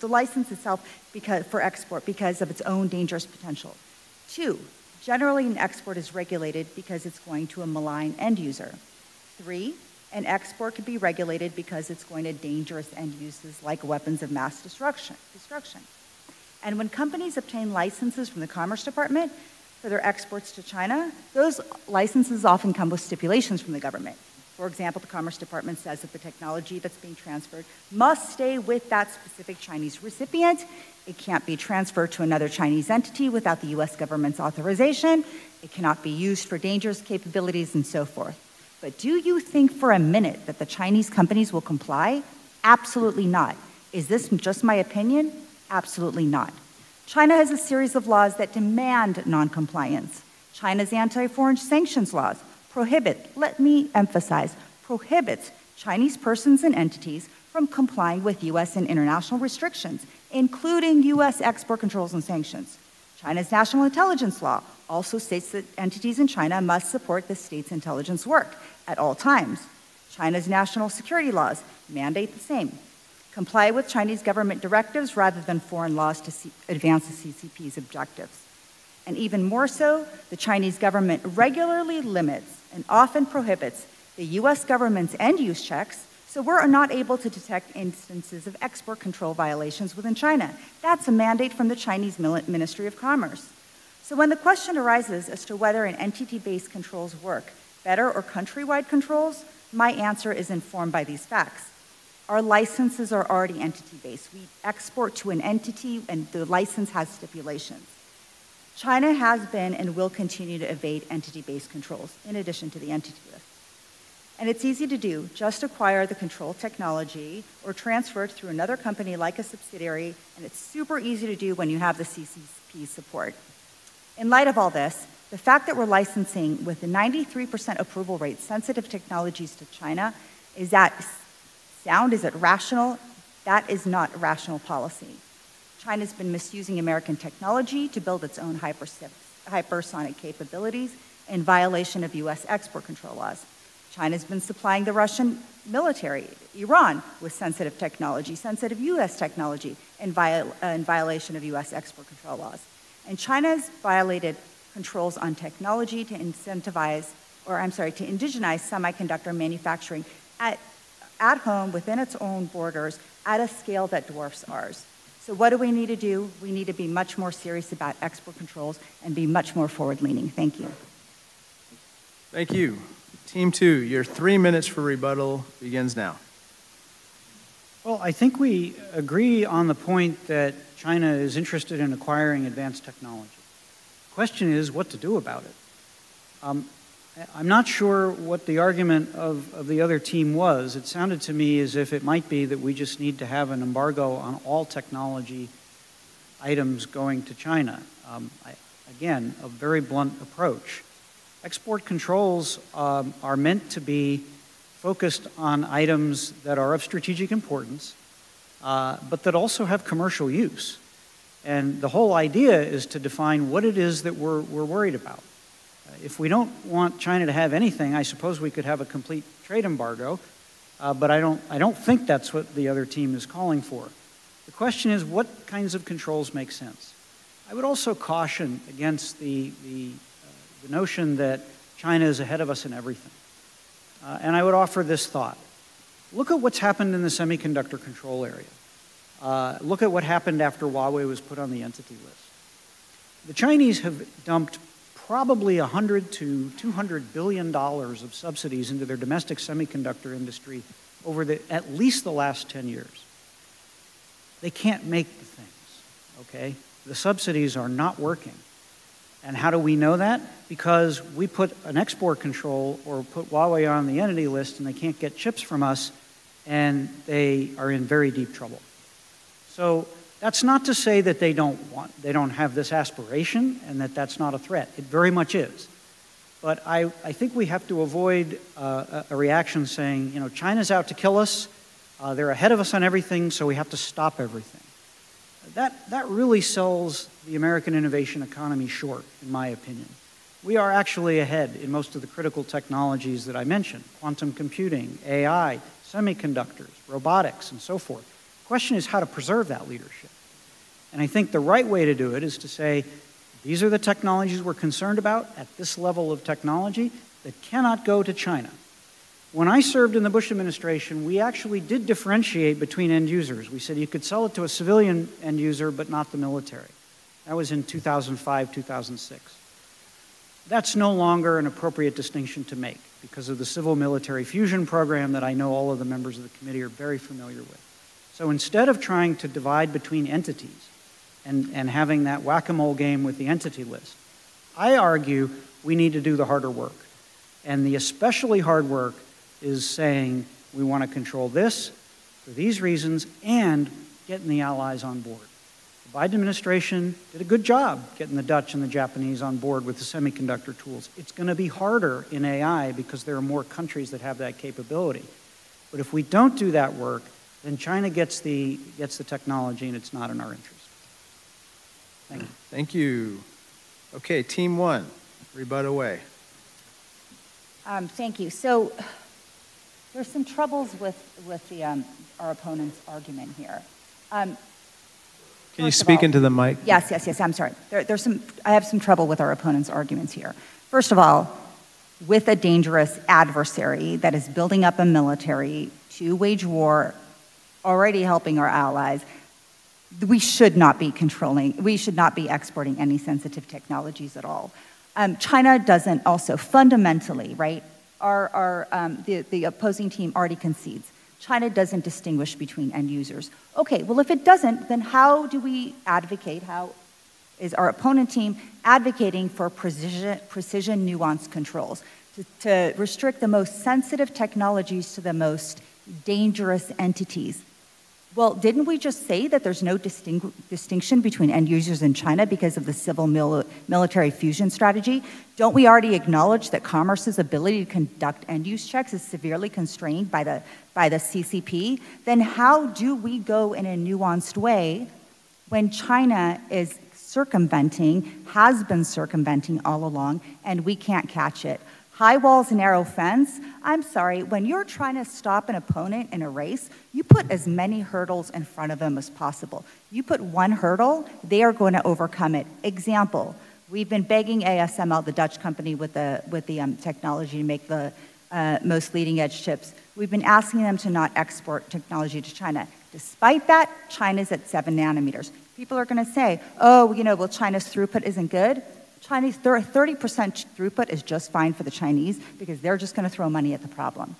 the license itself because, for export because of its own dangerous potential. Two, generally an export is regulated because it's going to a malign end user. Three, and export could be regulated because it's going to dangerous end uses like weapons of mass destruction. destruction. And when companies obtain licenses from the Commerce Department for their exports to China, those licenses often come with stipulations from the government. For example, the Commerce Department says that the technology that's being transferred must stay with that specific Chinese recipient. It can't be transferred to another Chinese entity without the US government's authorization. It cannot be used for dangerous capabilities and so forth. But do you think for a minute that the Chinese companies will comply? Absolutely not. Is this just my opinion? Absolutely not. China has a series of laws that demand noncompliance. China's anti foreign sanctions laws prohibit, let me emphasize, prohibits Chinese persons and entities from complying with U.S. and international restrictions, including U.S. export controls and sanctions. China's national intelligence law also states that entities in China must support the state's intelligence work at all times. China's national security laws mandate the same. Comply with Chinese government directives rather than foreign laws to advance the CCP's objectives. And even more so, the Chinese government regularly limits and often prohibits the US government's end use checks, so we're not able to detect instances of export control violations within China. That's a mandate from the Chinese Ministry of Commerce. So when the question arises as to whether an entity based controls work, better or countrywide controls, my answer is informed by these facts. Our licenses are already entity based. We export to an entity, and the license has stipulations. China has been and will continue to evade entity based controls, in addition to the entity list. And it's easy to do. Just acquire the control technology or transfer it through another company like a subsidiary, and it's super easy to do when you have the CCP support. In light of all this, the fact that we're licensing with a 93% approval rate sensitive technologies to China, is that sound? Is it rational? That is not rational policy. China's been misusing American technology to build its own hypersonic capabilities in violation of U.S. export control laws. China's been supplying the Russian military, Iran, with sensitive technology, sensitive U.S. technology, in, uh, in violation of U.S. export control laws. And China's violated controls on technology to incentivize, or I'm sorry, to indigenize semiconductor manufacturing at, at home within its own borders at a scale that dwarfs ours. So, what do we need to do? We need to be much more serious about export controls and be much more forward leaning. Thank you. Thank you. Team two, your three minutes for rebuttal begins now. Well, I think we agree on the point that China is interested in acquiring advanced technology. Question is what to do about it. Um, I'm not sure what the argument of, of the other team was. It sounded to me as if it might be that we just need to have an embargo on all technology items going to China. Um, I, again, a very blunt approach. Export controls um, are meant to be focused on items that are of strategic importance, uh, but that also have commercial use. And the whole idea is to define what it is that we're, we're worried about. If we don't want China to have anything, I suppose we could have a complete trade embargo, uh, but I don't, I don't think that's what the other team is calling for. The question is what kinds of controls make sense? I would also caution against the, the, uh, the notion that China is ahead of us in everything. Uh, and I would offer this thought. Look at what's happened in the semiconductor control area. Uh, look at what happened after Huawei was put on the entity list. The Chinese have dumped probably 100 to 200 billion dollars of subsidies into their domestic semiconductor industry over the, at least the last 10 years. They can't make the things, okay? The subsidies are not working. And how do we know that? Because we put an export control or put Huawei on the entity list and they can't get chips from us and they are in very deep trouble. So that's not to say that they don't want, they don't have this aspiration and that that's not a threat. It very much is. But I, I think we have to avoid uh, a reaction saying, you know, China's out to kill us. Uh, they're ahead of us on everything, so we have to stop everything. That, that really sells the American innovation economy short, in my opinion. We are actually ahead in most of the critical technologies that I mentioned quantum computing, AI, semiconductors, robotics, and so forth. The question is how to preserve that leadership. And I think the right way to do it is to say, these are the technologies we're concerned about at this level of technology that cannot go to China. When I served in the Bush administration, we actually did differentiate between end users. We said you could sell it to a civilian end user, but not the military. That was in 2005, 2006. That's no longer an appropriate distinction to make because of the civil military fusion program that I know all of the members of the committee are very familiar with. So instead of trying to divide between entities and, and having that whack a mole game with the entity list, I argue we need to do the harder work. And the especially hard work is saying we want to control this for these reasons and getting the allies on board. The Biden administration did a good job getting the Dutch and the Japanese on board with the semiconductor tools. It's going to be harder in AI because there are more countries that have that capability. But if we don't do that work, then China gets the, gets the technology and it's not in our interest. Thank you. Thank you. Okay, team one, rebut away. Um, thank you. So there's some troubles with, with the, um, our opponent's argument here. Um, Can you speak all, into the mic? Yes, yes, yes. I'm sorry. There, there's some, I have some trouble with our opponent's arguments here. First of all, with a dangerous adversary that is building up a military to wage war already helping our allies, we should not be controlling, we should not be exporting any sensitive technologies at all. Um, China doesn't also fundamentally, right? Our, our, um, the, the opposing team already concedes. China doesn't distinguish between end users. Okay, well, if it doesn't, then how do we advocate? How is our opponent team advocating for precision, precision nuanced controls? to, to restrict the most sensitive technologies to the most dangerous entities. Well, didn't we just say that there's no distinction between end users in China because of the civil mil- military fusion strategy? Don't we already acknowledge that commerce's ability to conduct end use checks is severely constrained by the, by the CCP? Then how do we go in a nuanced way when China is circumventing, has been circumventing all along, and we can't catch it? High walls, narrow fence. I'm sorry, when you're trying to stop an opponent in a race, you put as many hurdles in front of them as possible. You put one hurdle, they are going to overcome it. Example, we've been begging ASML, the Dutch company with the, with the um, technology to make the uh, most leading edge chips, we've been asking them to not export technology to China. Despite that, China's at seven nanometers. People are going to say, oh, you know, well, China's throughput isn't good. Chinese 30% throughput is just fine for the Chinese because they're just going to throw money at the problem.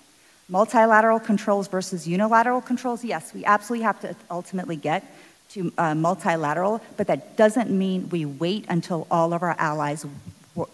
Multilateral controls versus unilateral controls, yes, we absolutely have to ultimately get to uh, multilateral, but that doesn't mean we wait until all of our allies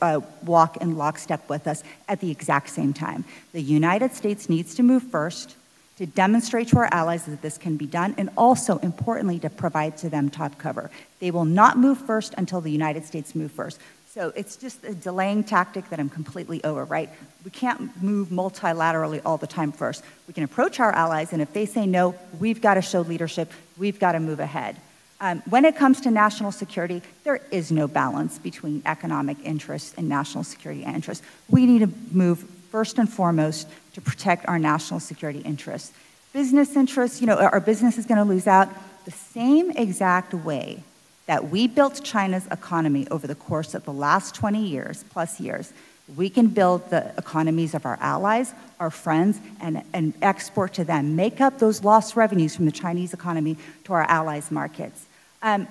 uh, walk in lockstep with us at the exact same time. The United States needs to move first to demonstrate to our allies that this can be done, and also, importantly, to provide to them top cover. They will not move first until the United States move first. So it's just a delaying tactic that I'm completely over, right? We can't move multilaterally all the time first. We can approach our allies, and if they say no, we've got to show leadership, we've got to move ahead. Um, when it comes to national security, there is no balance between economic interests and national security interests. We need to move first and foremost to protect our national security interests. Business interests, you know, our business is going to lose out the same exact way that we built China's economy over the course of the last 20 years, plus years, we can build the economies of our allies, our friends, and, and export to them, make up those lost revenues from the Chinese economy to our allies' markets. Um,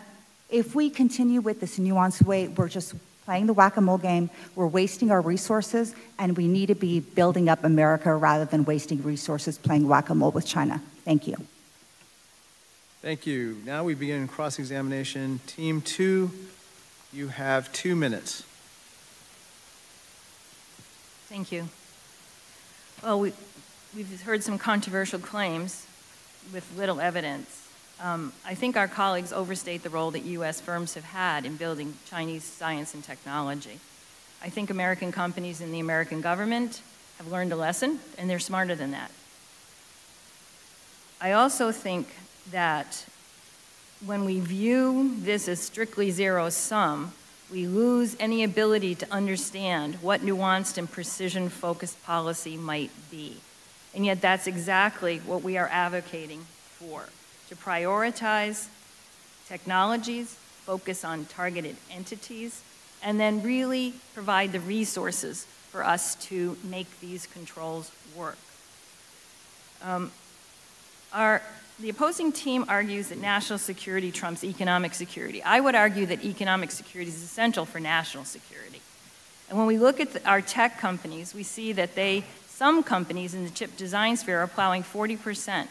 if we continue with this nuanced way, we're just playing the whack a mole game, we're wasting our resources, and we need to be building up America rather than wasting resources playing whack a mole with China. Thank you. Thank you. Now we begin cross-examination. Team two, you have two minutes. Thank you. Well, we, we've heard some controversial claims with little evidence. Um, I think our colleagues overstate the role that U.S. firms have had in building Chinese science and technology. I think American companies and the American government have learned a lesson, and they're smarter than that. I also think that when we view this as strictly zero sum, we lose any ability to understand what nuanced and precision focused policy might be. And yet, that's exactly what we are advocating for to prioritize technologies, focus on targeted entities, and then really provide the resources for us to make these controls work. Um, our the opposing team argues that national security trumps economic security. I would argue that economic security is essential for national security. And when we look at the, our tech companies, we see that they, some companies in the chip design sphere are plowing 40%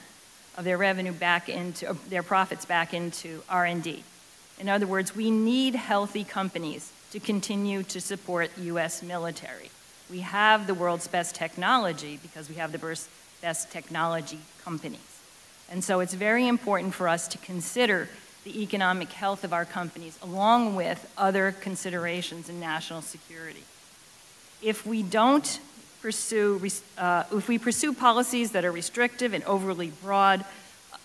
of their revenue back into, their profits back into R&D. In other words, we need healthy companies to continue to support U.S. military. We have the world's best technology because we have the best technology companies. And so it's very important for us to consider the economic health of our companies along with other considerations in national security. If we don't pursue, uh, if we pursue policies that are restrictive and overly broad,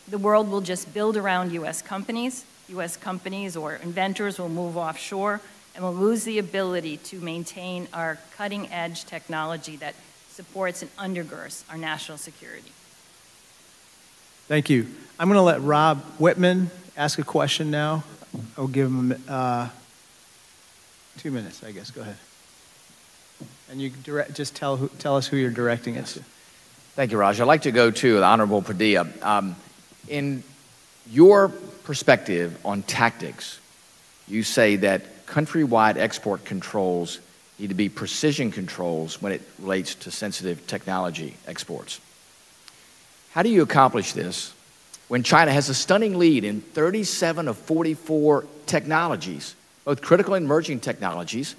the world will just build around US companies. US companies or inventors will move offshore and we'll lose the ability to maintain our cutting edge technology that supports and undergirds our national security. Thank you. I'm going to let Rob Wittman ask a question now. I'll give him uh, two minutes, I guess. Go ahead. And you direct, just tell, who, tell us who you're directing it to. Thank you, Raj. I'd like to go to the Honorable Padilla. Um, in your perspective on tactics, you say that countrywide export controls need to be precision controls when it relates to sensitive technology exports. How do you accomplish this when China has a stunning lead in 37 of 44 technologies, both critical and emerging technologies,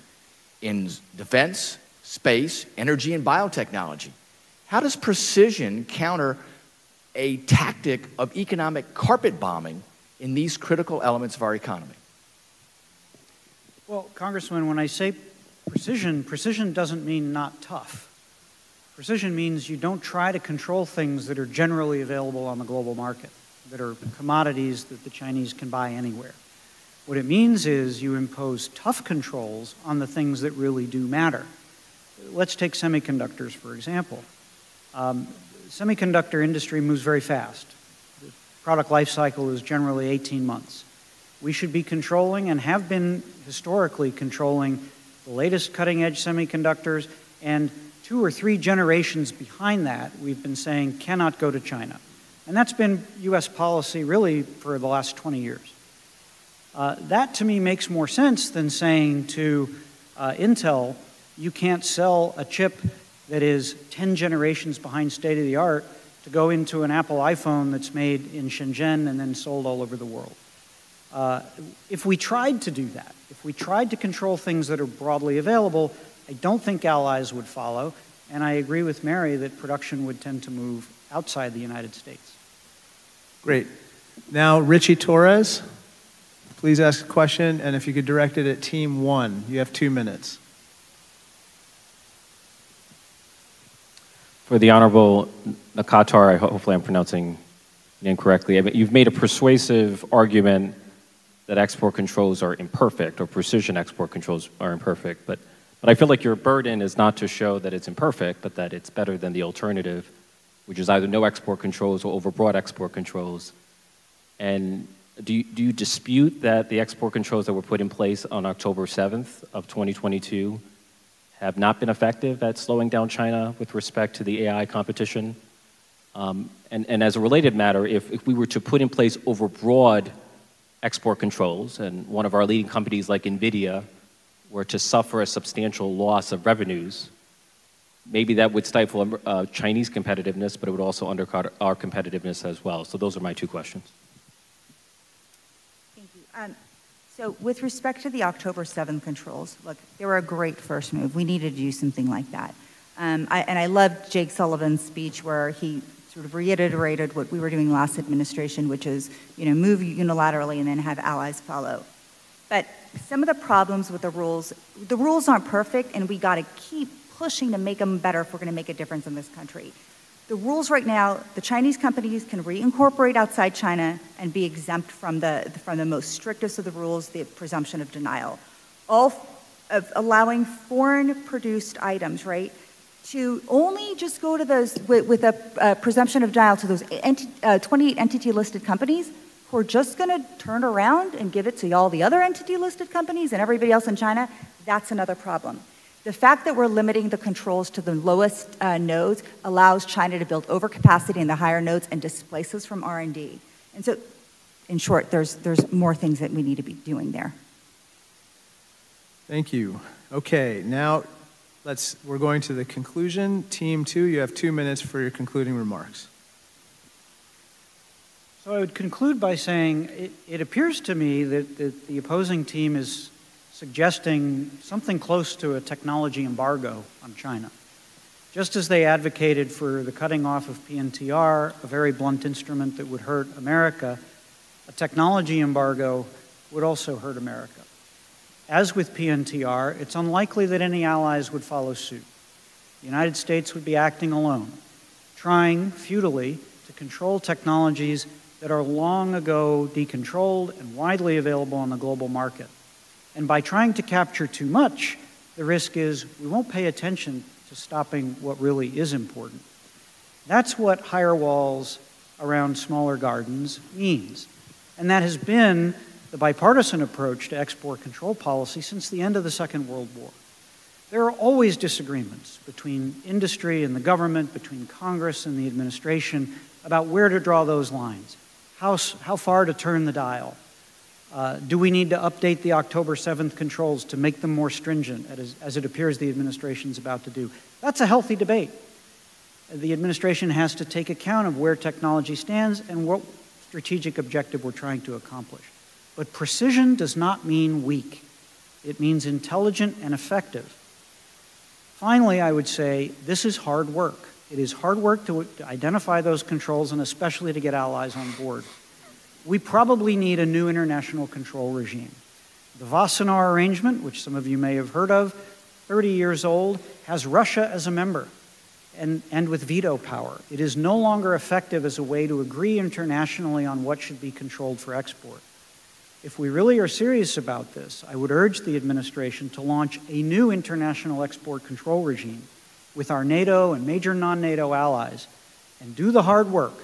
in defense, space, energy, and biotechnology. How does precision counter a tactic of economic carpet bombing in these critical elements of our economy? Well, Congressman, when I say precision, precision doesn't mean not tough. Precision means you don't try to control things that are generally available on the global market, that are commodities that the Chinese can buy anywhere. What it means is you impose tough controls on the things that really do matter. Let's take semiconductors, for example. Um, semiconductor industry moves very fast. The product life cycle is generally 18 months. We should be controlling and have been historically controlling the latest cutting edge semiconductors and two or three generations behind that we've been saying cannot go to China. And that's been US policy really for the last 20 years. Uh, that to me makes more sense than saying to uh, Intel, you can't sell a chip that is 10 generations behind state of the art to go into an Apple iPhone that's made in Shenzhen and then sold all over the world. Uh, if we tried to do that, if we tried to control things that are broadly available, I don't think allies would follow, and I agree with Mary that production would tend to move outside the United States. Great. Now, Richie Torres, please ask a question, and if you could direct it at Team One, you have two minutes. For the Honorable Nikakhtar, hopefully I'm pronouncing it incorrectly. I mean, you've made a persuasive argument that export controls are imperfect or precision export controls are imperfect, but, but I feel like your burden is not to show that it's imperfect, but that it's better than the alternative, which is either no export controls or overbroad export controls. And do you, do you dispute that the export controls that were put in place on October 7th of 2022 have not been effective at slowing down China with respect to the AI competition. Um, and, and, as a related matter, if, if, we were to put in place overbroad export controls, and one of our leading companies like NVIDIA were to suffer a substantial loss of revenues, maybe that would stifle uh, Chinese competitiveness, but it would also undercut our competitiveness as well. So those are my two questions. Thank you. Um, so with respect to the October 7th controls, look, they were a great first move. We needed to do something like that. Um, I, and I loved Jake Sullivan's speech where he sort of reiterated what we were doing last administration, which is, you know, move unilaterally and then have allies follow. But some of the problems with the rules, the rules aren't perfect, and we got to keep pushing to make them better if we're going to make a difference in this country. The rules right now, the Chinese companies can reincorporate outside China and be exempt from the, from the most strictest of the rules, the presumption of denial. All of allowing foreign produced items, right, to only just go to those with, with a, a, presumption of denial to those enti, uh, 28 entity listed companies who are just going to turn around and give it to all the other entity listed companies and everybody else in China, that's another problem. The fact that we're limiting the controls to the lowest uh, nodes allows China to build overcapacity in the higher nodes and displaces from R&D. And so, in short, there's, there's more things that we need to be doing there. Thank you. Okay, now let's, we're going to the conclusion. Team two, you have two minutes for your concluding remarks. So I would conclude by saying it, it appears to me that, that the opposing team is suggesting something close to a technology embargo on China. Just as they advocated for the cutting off of PNTR, a very blunt instrument that would hurt America, a technology embargo would also hurt America. As with PNTR, it's unlikely that any allies would follow suit. The United States would be acting alone, trying futilely to control technologies that are long ago decontrolled and widely available on the global market. And by trying to capture too much, the risk is we won't pay attention to stopping what really is important. That's what higher walls around smaller gardens means. And that has been the bipartisan approach to export control policy since the end of the Second World War. There are always disagreements between industry and the government, between Congress and the administration about where to draw those lines, how, how far to turn the dial. Uh, do we need to update the October 7th controls to make them more stringent, as, as it appears the administration is about to do? That's a healthy debate. The administration has to take account of where technology stands and what strategic objective we're trying to accomplish. But precision does not mean weak, it means intelligent and effective. Finally, I would say this is hard work. It is hard work to, identify those controls and especially to get allies on board. We probably need a new international control regime. The Wassenaar Arrangement, which some of you may have heard of, 30 years old, has Russia as a member and, and with veto power. It is no longer effective as a way to agree internationally on what should be controlled for export. If we really are serious about this, I would urge the administration to launch a new international export control regime with our NATO and major non NATO allies and do the hard work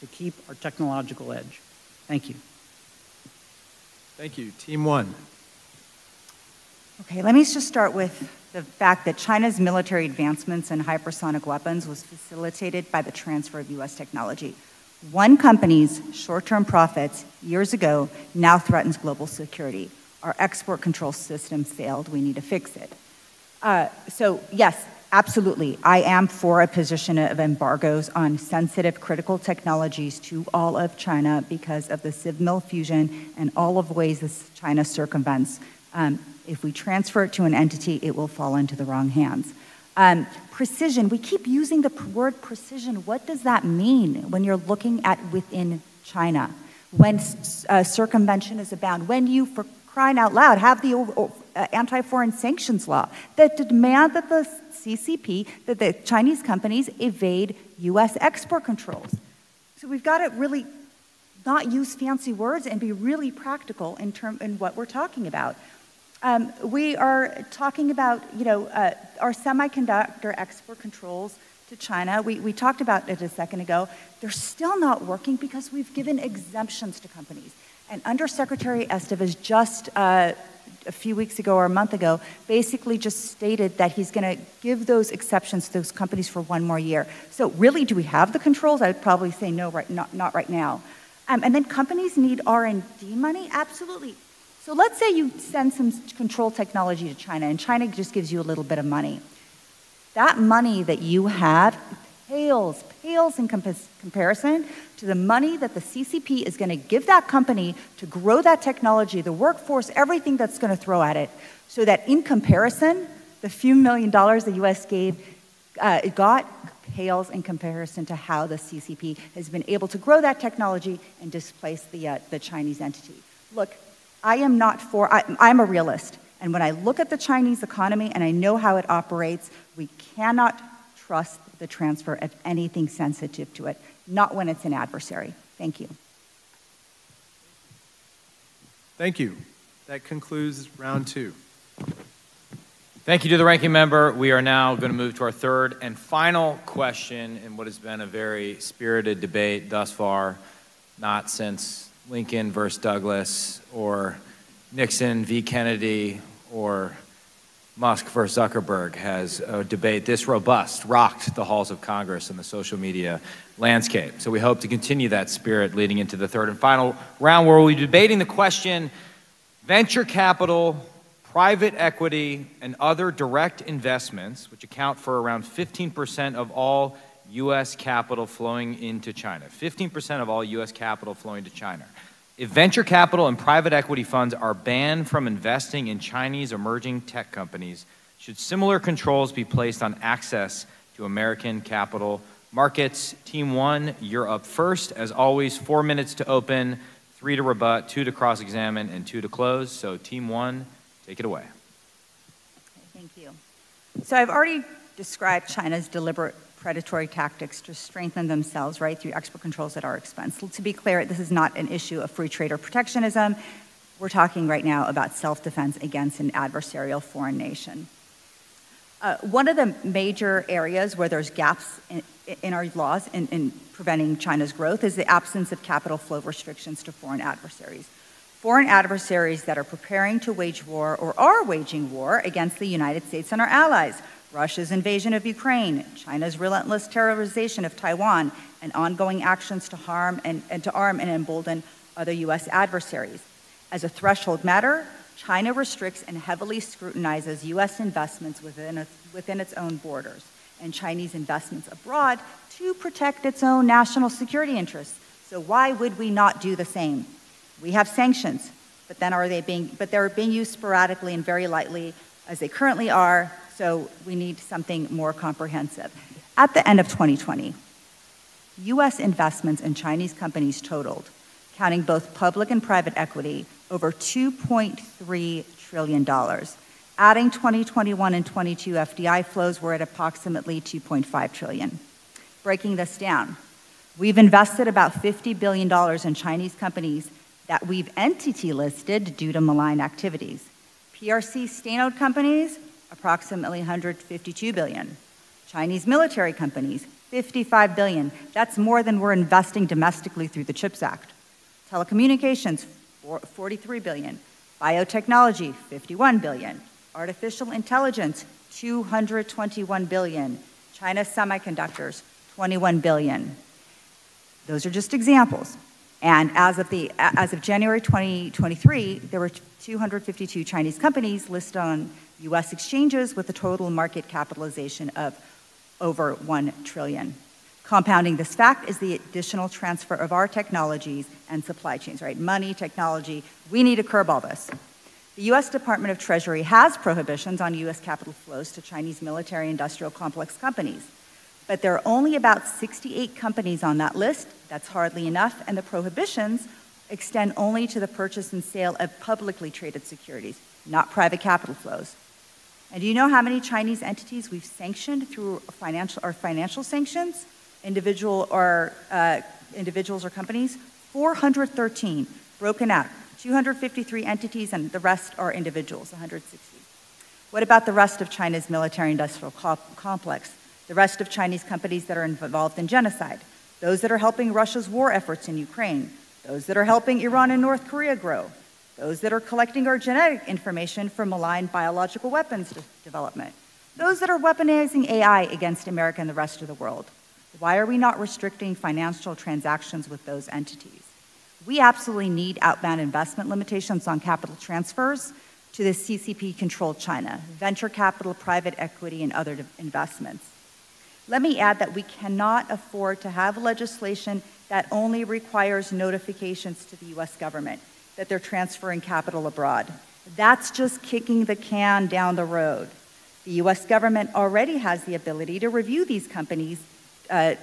to keep our technological edge. Thank you. Thank you. Team one. Okay, let me just start with the fact that China's military advancements in hypersonic weapons was facilitated by the transfer of U.S. technology. One company's short term profits years ago now threatens global security. Our export control system failed. We need to fix it. Uh, so, yes, absolutely. I am for a position of embargoes on sensitive critical technologies to all of China because of the CivMil fusion and all of the ways this China circumvents. Um, if we transfer it to an entity, it will fall into the wrong hands. Um, precision, we keep using the word precision. What does that mean when you're looking at within China? When uh, circumvention is abound? When you, for crying out loud, have the uh, anti foreign sanctions law that demand that the CCP, that the Chinese companies evade US export controls? So we've got to really not use fancy words and be really practical in, term, in what we're talking about. Um, we are talking about, you know, uh, our semiconductor export controls to China. We, we talked about it a second ago. They're still not working because we've given exemptions to companies. And Undersecretary Estevez just uh, a few weeks ago or a month ago basically just stated that he's going to give those exceptions to those companies for one more year. So really, do we have the controls? I would probably say no, right, not, not right now. Um, and then companies need R&D money? Absolutely. So let's say you send some control technology to China, and China just gives you a little bit of money. That money that you have pales, pales in comparison to the money that the CCP is going to give that company to grow that technology, the workforce, everything that's going to throw at it. So that in comparison, the few million dollars the US gave, uh, got pales in comparison to how the CCP has been able to grow that technology and displace the, uh, the Chinese entity. Look, I am not for, I, I'm a realist. And when I look at the Chinese economy and I know how it operates, we cannot trust the transfer of anything sensitive to it, not when it's an adversary. Thank you. Thank you. That concludes round two. Thank you to the ranking member. We are now going to move to our third and final question in what has been a very spirited debate thus far, not since Lincoln versus Douglas or Nixon v. Kennedy or Musk versus Zuckerberg has a debate this robust rocked the halls of Congress and the social media landscape. So we hope to continue that spirit leading into the third and final round where we'll be debating the question venture capital, private equity, and other direct investments, which account for around 15% of all U.S. capital flowing into China. 15% of all U.S. capital flowing to China. If venture capital and private equity funds are banned from investing in Chinese emerging tech companies, should similar controls be placed on access to American capital markets? Team one, you're up first. As always, four minutes to open, three to rebut, two to cross examine, and two to close. So, team one, take it away. Thank you. So, I've already described China's deliberate predatory tactics to strengthen themselves, right, through export controls at our expense. To be clear, this is not an issue of free trade or protectionism. We're talking right now about self defense against an adversarial foreign nation. Uh, one of the major areas where there's gaps in, in our laws in, in preventing China's growth is the absence of capital flow restrictions to foreign adversaries. Foreign adversaries that are preparing to wage war or are waging war against the United States and our allies Russia's invasion of Ukraine, China's relentless terrorization of Taiwan, and ongoing actions to harm and, and to arm and embolden other U.S. adversaries. As a threshold matter, China restricts and heavily scrutinizes U.S. investments within, within its own borders and Chinese investments abroad to protect its own national security interests. So why would we not do the same? We have sanctions, but then are they being but they're being used sporadically and very lightly as they currently are so we need something more comprehensive. At the end of 2020, U.S. investments in Chinese companies totaled, counting both public and private equity, over $2.3 trillion. Adding 2021 and 22 FDI flows, we're at approximately 2.5 trillion. Breaking this down, we've invested about $50 billion in Chinese companies that we've entity listed due to malign activities. PRC state-owned companies, approximately 152 billion. Chinese military companies, 55 billion. That's more than we're investing domestically through the CHIPS Act. Telecommunications, 43 billion. Biotechnology, 51 billion. Artificial intelligence, 221 billion. China semiconductors, 21 billion. Those are just examples. And as of, the, as of January 2023, there were 252 Chinese companies listed on US exchanges with a total market capitalization of over 1 trillion. Compounding this fact is the additional transfer of our technologies and supply chains, right? Money, technology. We need to curb all this. The US Department of Treasury has prohibitions on US capital flows to Chinese military industrial complex companies. But there are only about 68 companies on that list. That's hardly enough, and the prohibitions extend only to the purchase and sale of publicly traded securities, not private capital flows. And do you know how many Chinese entities we've sanctioned through financial or financial sanctions, individual or uh, individuals or companies? 413 broken out. 253 entities, and the rest are individuals, 160. What about the rest of China's military industrial complex? The rest of Chinese companies that are involved in genocide? Those that are helping Russia's war efforts in Ukraine? Those that are helping Iran and North Korea grow? Those that are collecting our genetic information for malign biological weapons development? Those that are weaponizing AI against America and the rest of the world? Why are we not restricting financial transactions with those entities? We absolutely need outbound investment limitations on capital transfers to the CCP controlled China, venture capital, private equity, and other investments. Let me add that we cannot afford to have legislation that only requires notifications to the US government that they're transferring capital abroad. That's just kicking the can down the road. The US government already has the ability to review these companies' uh,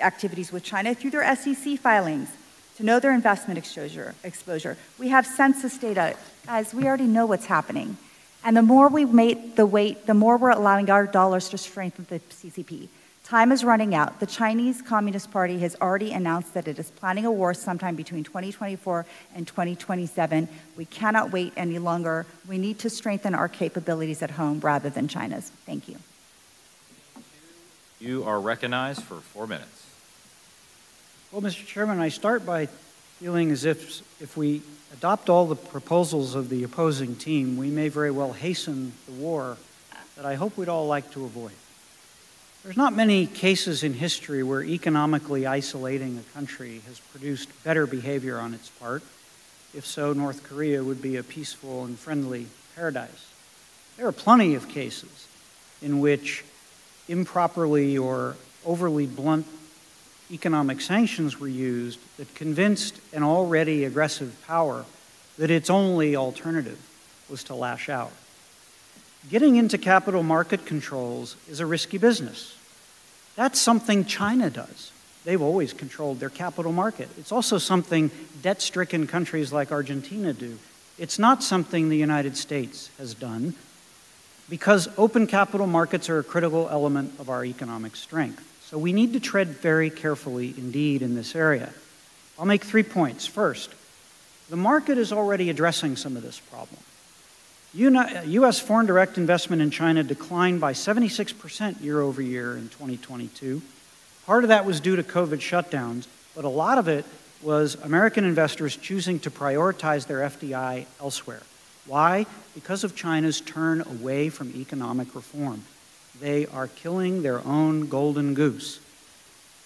activities with China through their SEC filings to know their investment exposure. exposure. We have census data. Guys, we already know what's happening. And the more we make the wait, the more we're allowing our dollars to strengthen the CCP. Time is running out. The Chinese Communist Party has already announced that it is planning a war sometime between 2024 and 2027. We cannot wait any longer. We need to strengthen our capabilities at home rather than China's. Thank you. You are recognized for four minutes. Well, Mr. Chairman, I start by feeling as if if we adopt all the proposals of the opposing team, we may very well hasten the war that I hope we'd all like to avoid. There's not many cases in history where economically isolating a country has produced better behavior on its part. If so, North Korea would be a peaceful and friendly paradise. There are plenty of cases in which improperly or overly blunt economic sanctions were used that convinced an already aggressive power that its only alternative was to lash out. Getting into capital market controls is a risky business. That's something China does. They've always controlled their capital market. It's also something debt stricken countries like Argentina do. It's not something the United States has done because open capital markets are a critical element of our economic strength. So we need to tread very carefully indeed in this area. I'll make three points. First, the market is already addressing some of this problem. U.S. foreign direct investment in China declined by 76% year over year in 2022. Part of that was due to COVID shutdowns, but a lot of it was American investors choosing to prioritize their FDI elsewhere. Why? Because of China's turn away from economic reform. They are killing their own golden goose.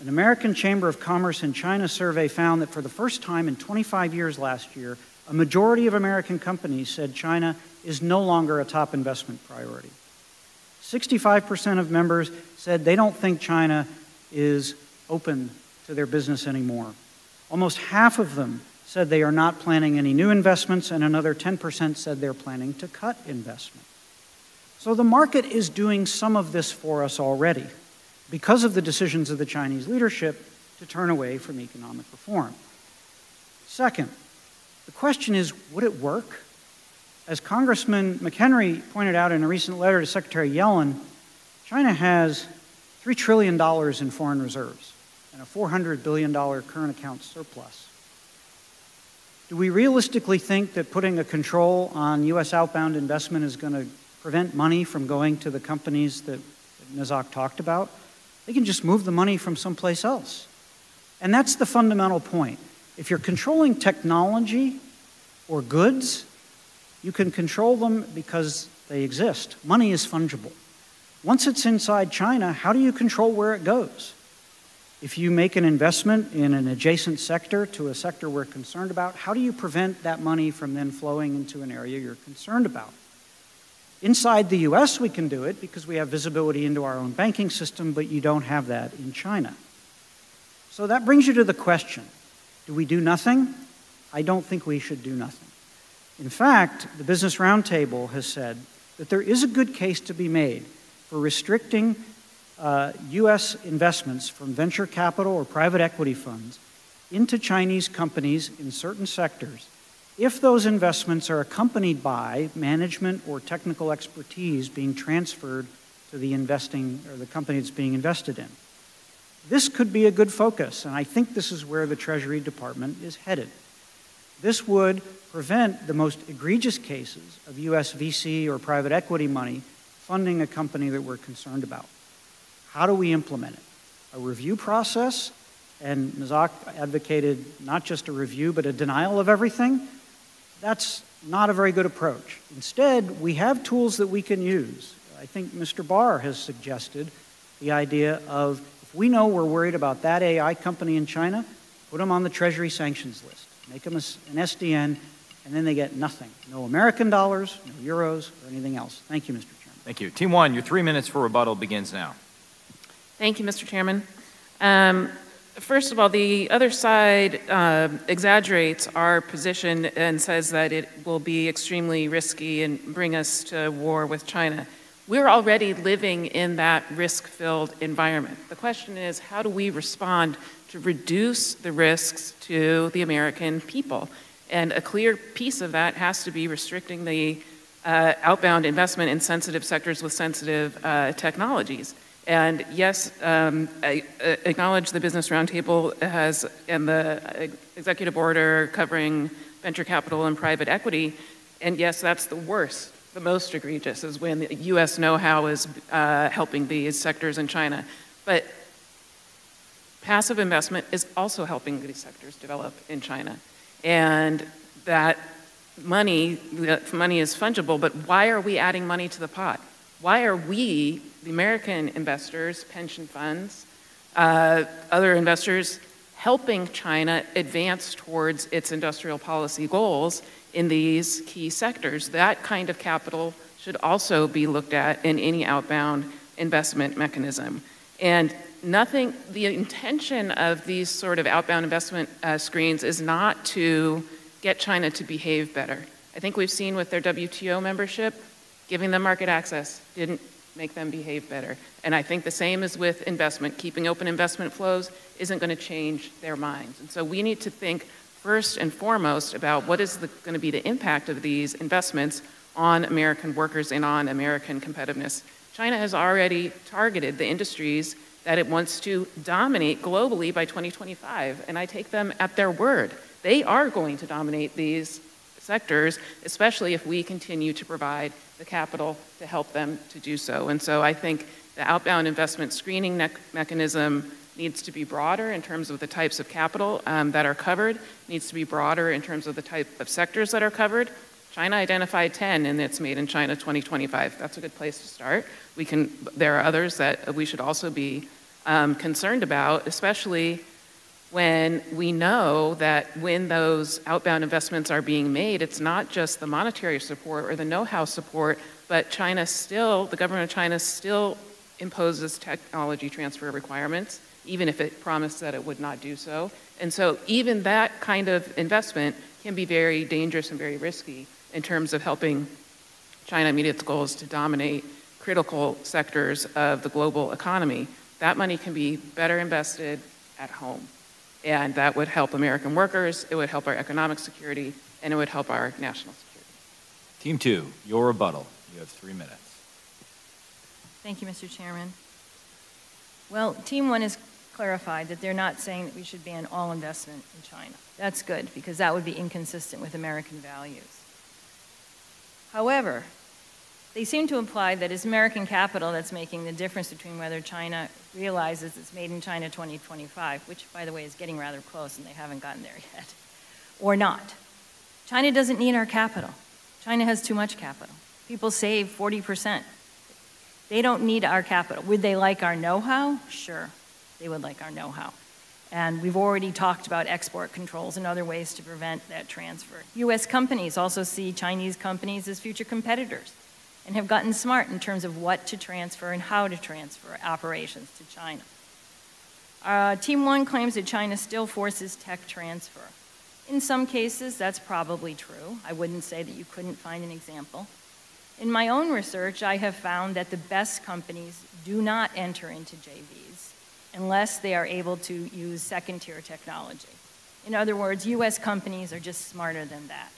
An American Chamber of Commerce in China survey found that for the first time in 25 years last year, a majority of American companies said China is no longer a top investment priority. 65% of members said they don't think China is open to their business anymore. Almost half of them said they are not planning any new investments, and another 10% said they're planning to cut investment. So the market is doing some of this for us already because of the decisions of the Chinese leadership to turn away from economic reform. Second, the question is would it work? As Congressman McHenry pointed out in a recent letter to Secretary Yellen, China has $3 trillion in foreign reserves and a $400 billion current account surplus. Do we realistically think that putting a control on U.S. outbound investment is going to prevent money from going to the companies that, that Nazak talked about? They can just move the money from someplace else. And that's the fundamental point. If you're controlling technology or goods, you can control them because they exist. Money is fungible. Once it's inside China, how do you control where it goes? If you make an investment in an adjacent sector to a sector we're concerned about, how do you prevent that money from then flowing into an area you're concerned about? Inside the US, we can do it because we have visibility into our own banking system, but you don't have that in China. So that brings you to the question do we do nothing? I don't think we should do nothing. In fact, the Business Roundtable has said that there is a good case to be made for restricting uh, US investments from venture capital or private equity funds into Chinese companies in certain sectors if those investments are accompanied by management or technical expertise being transferred to the investing or the company that's being invested in. This could be a good focus, and I think this is where the Treasury Department is headed. This would prevent the most egregious cases of US VC or private equity money funding a company that we're concerned about. How do we implement it? A review process, and Nazak advocated not just a review, but a denial of everything that's not a very good approach. Instead, we have tools that we can use. I think Mr. Barr has suggested the idea of we know we're worried about that AI company in China, put them on the Treasury sanctions list, make them an SDN, and then they get nothing. No American dollars, no euros, or anything else. Thank you, Mr. Chairman. Thank you. Team one, your three minutes for rebuttal begins now. Thank you, Mr. Chairman. Um, First of all, the other side uh, exaggerates our position and says that it will be extremely risky and bring us to war with China. We're already living in that risk filled environment. The question is how do we respond to reduce the risks to the American people? And a clear piece of that has to be restricting the uh, outbound investment in sensitive sectors with sensitive uh, technologies. And yes, um, I uh, acknowledge the Business Roundtable has, and the executive order covering venture capital and private equity. And yes, that's the worst, the most egregious, is when the US know how is uh, helping these sectors in China. But passive investment is also helping these sectors develop in China. And that money, that money is fungible, but why are we adding money to the pot? Why are we the American investors, pension funds, uh, other investors, helping China advance towards its industrial policy goals in these key sectors. That kind of capital should also be looked at in any outbound investment mechanism. And nothing, the intention of these sort of outbound investment uh, screens is not to get China to behave better. I think we've seen with their WTO membership, giving them market access didn't make them behave better. And I think the same is with investment. Keeping open investment flows isn't going to change their minds. And so we need to think first and foremost about what is going to be the impact of these investments on American workers and on American competitiveness. China has already targeted the industries that it wants to dominate globally by 2025, and I take them at their word. They are going to dominate these sectors, especially if we continue to provide the capital to help them to do so. And so I think the outbound investment screening mechanism needs to be broader in terms of the types of capital um, that are covered, needs to be broader in terms of the type of sectors that are covered. China identified 10 in its Made in China 2025. That's a good place to start. We can, there are others that we should also be um, concerned about, especially when we know that when those outbound investments are being made, it's not just the monetary support or the know how support, but China still, the government of China still imposes technology transfer requirements, even if it promised that it would not do so. And so, even that kind of investment can be very dangerous and very risky in terms of helping China meet its goals to dominate critical sectors of the global economy, that money can be better invested at home. And that would help American workers, it would help our economic security, and it would help our national security. Team two, your rebuttal. You have three minutes. Thank you, Mr. Chairman. Well, Team One has clarified that they're not saying that we should ban all investment in China. That's good, because that would be inconsistent with American values. However, they seem to imply that it's American capital that's making the difference between whether China realizes it's made in China 2025, which, by the way, is getting rather close and they haven't gotten there yet, or not. China doesn't need our capital. China has too much capital. People save 40%. They don't need our capital. Would they like our know how? Sure, they would like our know how. And we've already talked about export controls and other ways to prevent that transfer. US companies also see Chinese companies as future competitors and have gotten smart in terms of what to transfer and how to transfer operations to China. Uh, Team One claims that China still forces tech transfer. In some cases, that's probably true. I wouldn't say that you couldn't find an example. In my own research, I have found that the best companies do not enter into JVs unless they are able to use second tier technology. In other words, US companies are just smarter than that.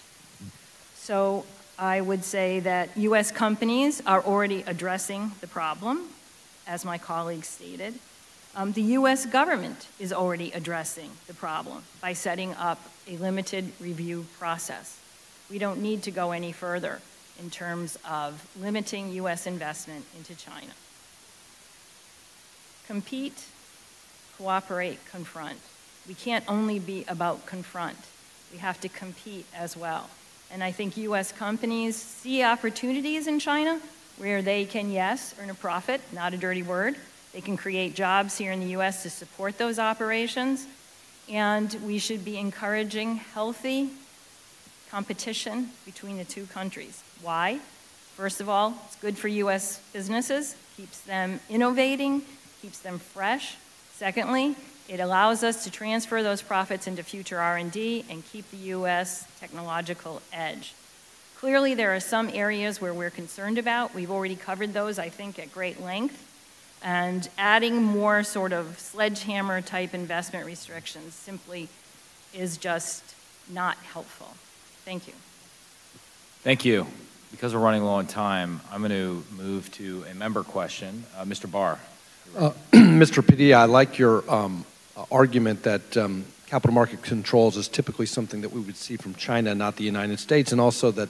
So I would say that US companies are already addressing the problem, as my colleague stated. Um, the US government is already addressing the problem by setting up a limited review process. We don't need to go any further in terms of limiting US investment into China. Compete, cooperate, confront. We can't only be about confront. We have to compete as well. And I think US companies see opportunities in China where they can, yes, earn a profit, not a dirty word. They can create jobs here in the US to support those operations. And we should be encouraging healthy competition between the two countries. Why? First of all, it's good for US businesses, keeps them innovating, keeps them fresh. Secondly, it allows us to transfer those profits into future R&D and keep the U.S. technological edge. Clearly, there are some areas where we're concerned about. We've already covered those, I think, at great length. And adding more sort of sledgehammer type investment restrictions simply is just not helpful. Thank you. Thank you. Because we're running low on time, I'm going to move to a member question. Uh, Mr. Barr. Uh, Mr. Padilla, I like your um, argument that um, capital market controls is typically something that we would see from China, not the United States, and also that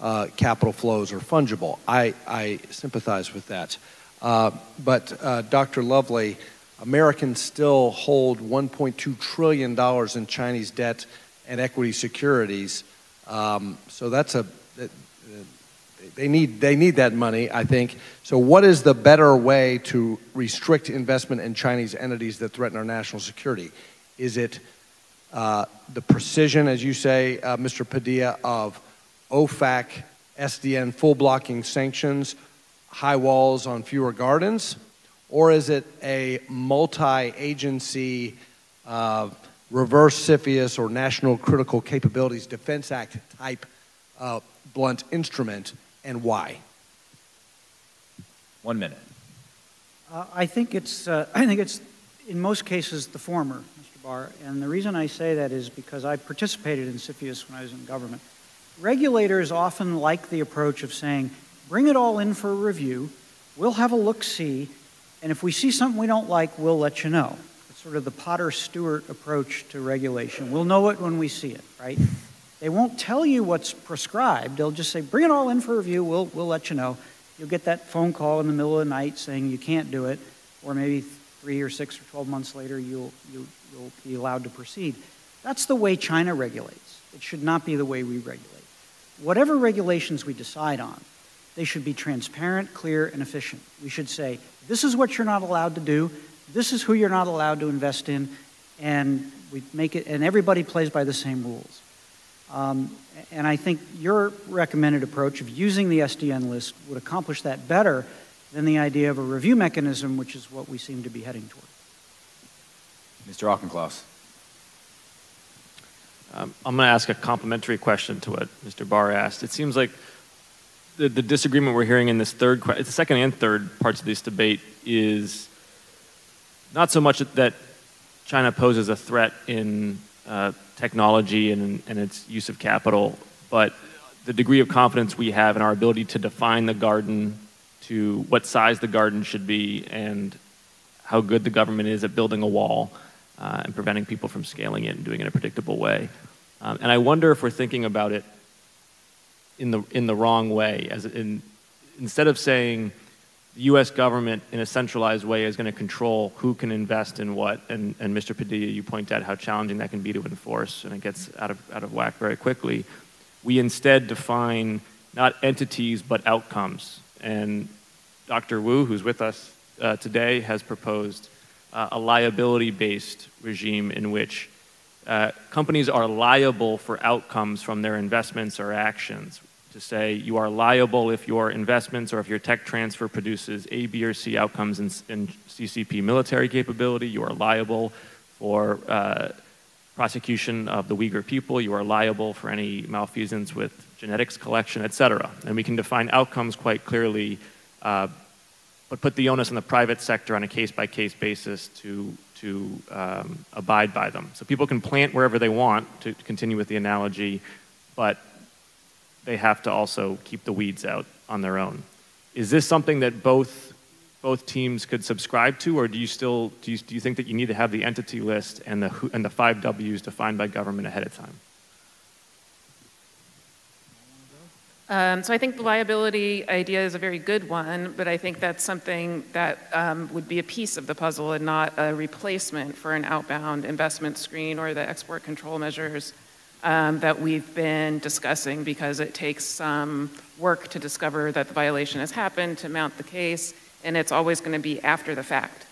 uh, capital flows are fungible. I, I sympathize with that. Uh, but uh, Dr. Lovely, Americans still hold $1.2 trillion in Chinese debt and equity securities. Um, so that's a, they need, they need that money, I think. So, what is the better way to restrict investment in Chinese entities that threaten our national security? Is it uh, the precision, as you say, uh, Mr. Padilla, of OFAC, SDN full blocking sanctions, high walls on fewer gardens? Or is it a multi agency uh, reverse CFIUS or National Critical Capabilities Defense Act type uh, blunt instrument and why? One minute. Uh, I think it's. Uh, I think it's in most cases the former, Mr. Barr. And the reason I say that is because I participated in CFIUS when I was in government. Regulators often like the approach of saying, "Bring it all in for a review. We'll have a look see, and if we see something we don't like, we'll let you know." It's sort of the Potter Stewart approach to regulation. We'll know it when we see it, right? They won't tell you what's prescribed. They'll just say, bring it all in for review. We'll, we'll let you know. You'll get that phone call in the middle of the night saying you can't do it, or maybe three or six or 12 months later, you'll, you, you'll be allowed to proceed. That's the way China regulates. It should not be the way we regulate. Whatever regulations we decide on, they should be transparent, clear, and efficient. We should say, this is what you're not allowed to do, this is who you're not allowed to invest in, and we make it, and everybody plays by the same rules. Um, and I think your recommended approach of using the SDN list would accomplish that better than the idea of a review mechanism, which is what we seem to be heading toward. Mr. Auchincloss. Um, I'm going to ask a complementary question to what Mr. Barr asked. It seems like the, the disagreement we're hearing in this third, the second and third parts of this debate is not so much that China poses a threat in uh, technology and, and its use of capital, but the degree of confidence we have in our ability to define the garden, to what size the garden should be, and how good the government is at building a wall uh, and preventing people from scaling it and doing it in a predictable way. Um, and I wonder if we're thinking about it in the, in the wrong way. As in, instead of saying the U.S. government in a centralized way is going to control who can invest in what, and, and Mr. Padilla, you point out how challenging that can be to enforce, and it gets out of, out of whack very quickly. We instead define not entities, but outcomes. And Dr. Wu, who's with us uh, today, has proposed uh, a liability based regime in which uh, companies are liable for outcomes from their investments or actions. To say you are liable if your investments or if your tech transfer produces A, B, or C outcomes in, in CCP military capability, you are liable for uh, prosecution of the Uyghur people, you are liable for any malfeasance with genetics collection, et cetera. And we can define outcomes quite clearly uh, but put the onus on the private sector on a case by case basis to, to um, abide by them. So people can plant wherever they want, to continue with the analogy, but they have to also keep the weeds out on their own. Is this something that both, both teams could subscribe to, or do you still do you, do you think that you need to have the entity list and the, and the five W's defined by government ahead of time? Um, so I think the liability idea is a very good one, but I think that's something that um, would be a piece of the puzzle and not a replacement for an outbound investment screen or the export control measures um, that we've been discussing because it takes some work to discover that the violation has happened, to mount the case, and it's always going to be after the fact.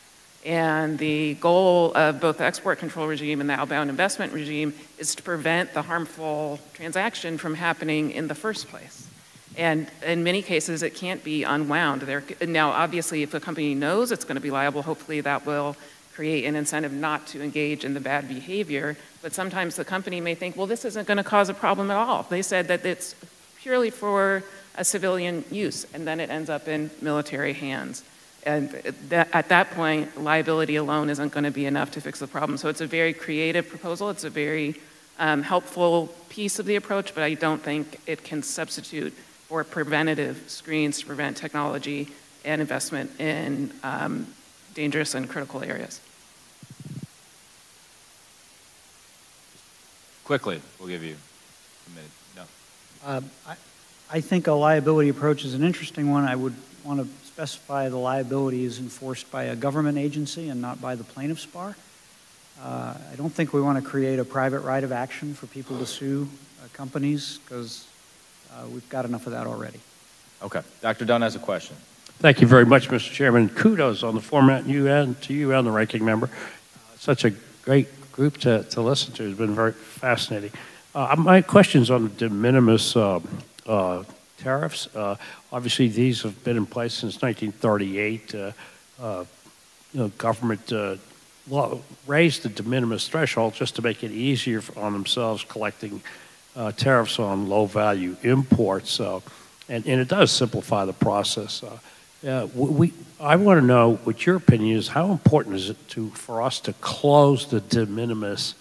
And the goal of both the export control regime and the outbound investment regime is to prevent the harmful transaction from happening in the first place. And in many cases, it can't be unwound. There, now, obviously, if a company knows it's going to be liable, hopefully that will create an incentive not to engage in the bad behavior. But sometimes the company may think, well, this isn't going to cause a problem at all. They said that it's purely for a civilian use, and then it ends up in military hands. And that, at that point, liability alone isn't going to be enough to fix the problem. So it's a very creative proposal. It's a very um, helpful piece of the approach, but I don't think it can substitute for preventative screens to prevent technology and investment in um, dangerous and critical areas. Quickly, we'll give you a minute. No. Uh, I, I think a liability approach is an interesting one. I would want to specify the liability is enforced by a government agency and not by the plaintiff's bar. Uh, I don't think we want to create a private right of action for people to sue uh, companies because uh, we've got enough of that already. Okay. Dr. Dunn has a question. Thank you very much, Mr. Chairman. Kudos on the format you and to you and the ranking member. Uh, such a great group to, to listen to. It's been very fascinating. Uh, my question's on the de minimis uh, uh tariffs. Uh, obviously, these have been in place since 1938. Uh, uh, you know, government raised the de minimis threshold just to make it easier on themselves collecting tariffs on low-value imports, and, and it does simplify the process. We, I want to know what your opinion is. How important is it to for us to close the de minimis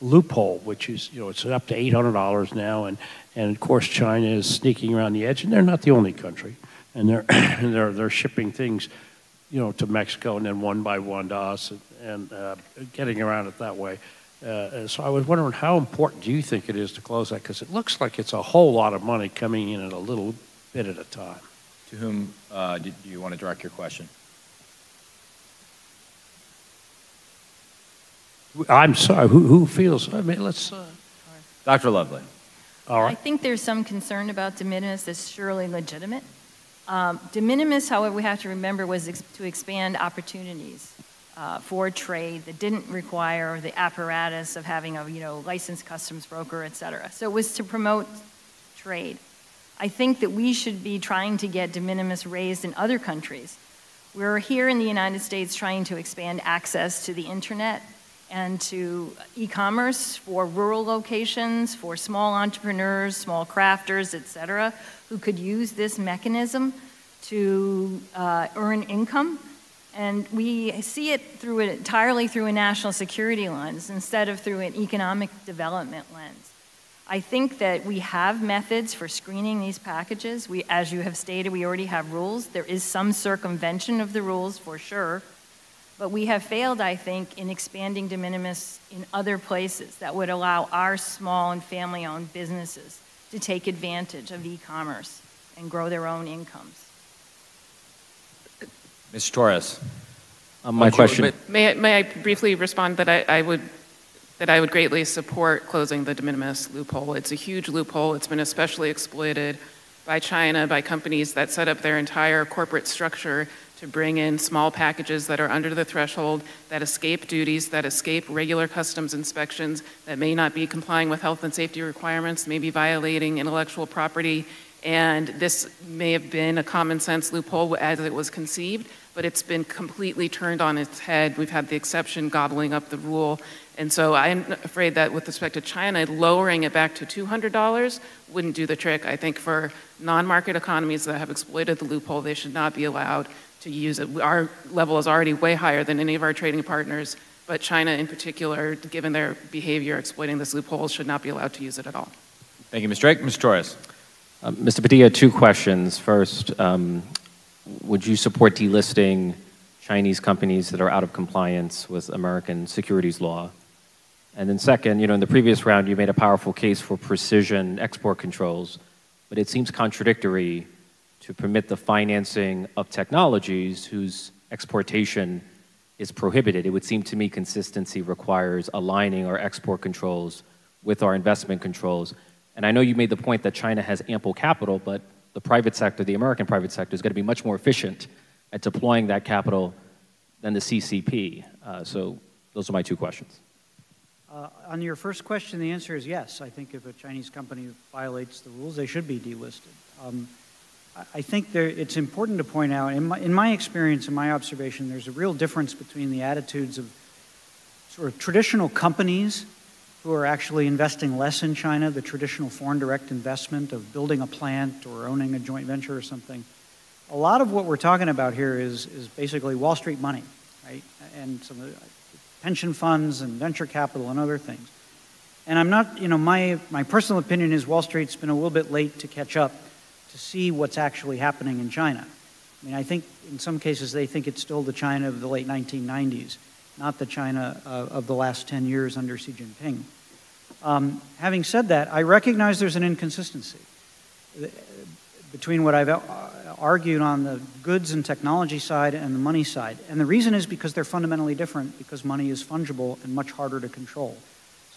loophole, which is you know it's up to eight hundred dollars now, and and of course, China is sneaking around the edge, and they're not the only country. And they're, and they're, they're shipping things, you know, to Mexico and then one by one to us and, and uh, getting around it that way. Uh, so I was wondering how important do you think it is to close that? Because it looks like it's a whole lot of money coming in at a little bit at a time. To whom uh, do you want to direct your question? I'm sorry. Who, who feels? I mean, let's. Uh, Dr. Lovely. All right. I think there's some concern about de minimis that's surely legitimate. Um, de minimis, however, we have to remember was ex to expand opportunities uh, for trade that didn't require the apparatus of having a you know licensed customs broker, et cetera. So it was to promote trade. I think that we should be trying to get de minimis raised in other countries. We're here in the United States trying to expand access to the internet and to e-commerce for rural locations, for small entrepreneurs, small crafters, et cetera, who could use this mechanism to uh, earn income. And we see it through it entirely through a national security lens instead of through an economic development lens. I think that we have methods for screening these packages. We, as you have stated, we already have rules. There is some circumvention of the rules for sure. But we have failed, I think, in expanding de minimis in other places that would allow our small and family owned businesses to take advantage of e commerce and grow their own incomes. Mr. Torres. Um, my question. May I, may I briefly respond that I, I would that I would greatly support closing the de minimis loophole. It's a huge loophole. It's been especially exploited by China, by companies that set up their entire corporate structure to bring in small packages that are under the threshold, that escape duties, that escape regular customs inspections, that may not be complying with health and safety requirements, may be violating intellectual property. And this may have been a common sense loophole as it was conceived, but it's been completely turned on its head. We've had the exception gobbling up the rule. And so I'm afraid that with respect to China, lowering it back to $200 wouldn't do the trick. I think for non market economies that have exploited the loophole, they should not be allowed to use it. Our level is already way higher than any of our trading partners, but China in particular, given their behavior exploiting this loophole, should not be allowed to use it at all. Thank you, Ms. Drake. Mr. Torres. Uh, Mr. Padilla, two questions. First, um, would you support delisting Chinese companies that are out of compliance with American securities law? And then second, you know, in the previous round, you made a powerful case for precision export controls, but it seems contradictory to permit the financing of technologies whose exportation is prohibited. It would seem to me consistency requires aligning our export controls with our investment controls. And I know you made the point that China has ample capital, but the private sector, the American private sector, is going to be much more efficient at deploying that capital than the CCP. Uh, so those are my two questions. Uh, on your first question, the answer is yes. I think if a Chinese company violates the rules, they should be delisted. Um, I think there, it's important to point out, in my, in my experience and my observation, there's a real difference between the attitudes of sort of traditional companies who are actually investing less in China, the traditional foreign direct investment of building a plant or owning a joint venture or something. A lot of what we're talking about here is, is basically Wall Street money, right? And some of the, pension funds and venture capital and other things. And I'm not, you know, my, my personal opinion is Wall Street's been a little bit late to catch up to see what's actually happening in China. I mean, I think in some cases they think it's still the China of the late 1990s, not the China uh, of the last 10 years under Xi Jinping. Um, having said that, I recognize there's an inconsistency between what I've uh, argued on the goods and technology side and the money side. And the reason is because they're fundamentally different, because money is fungible and much harder to control.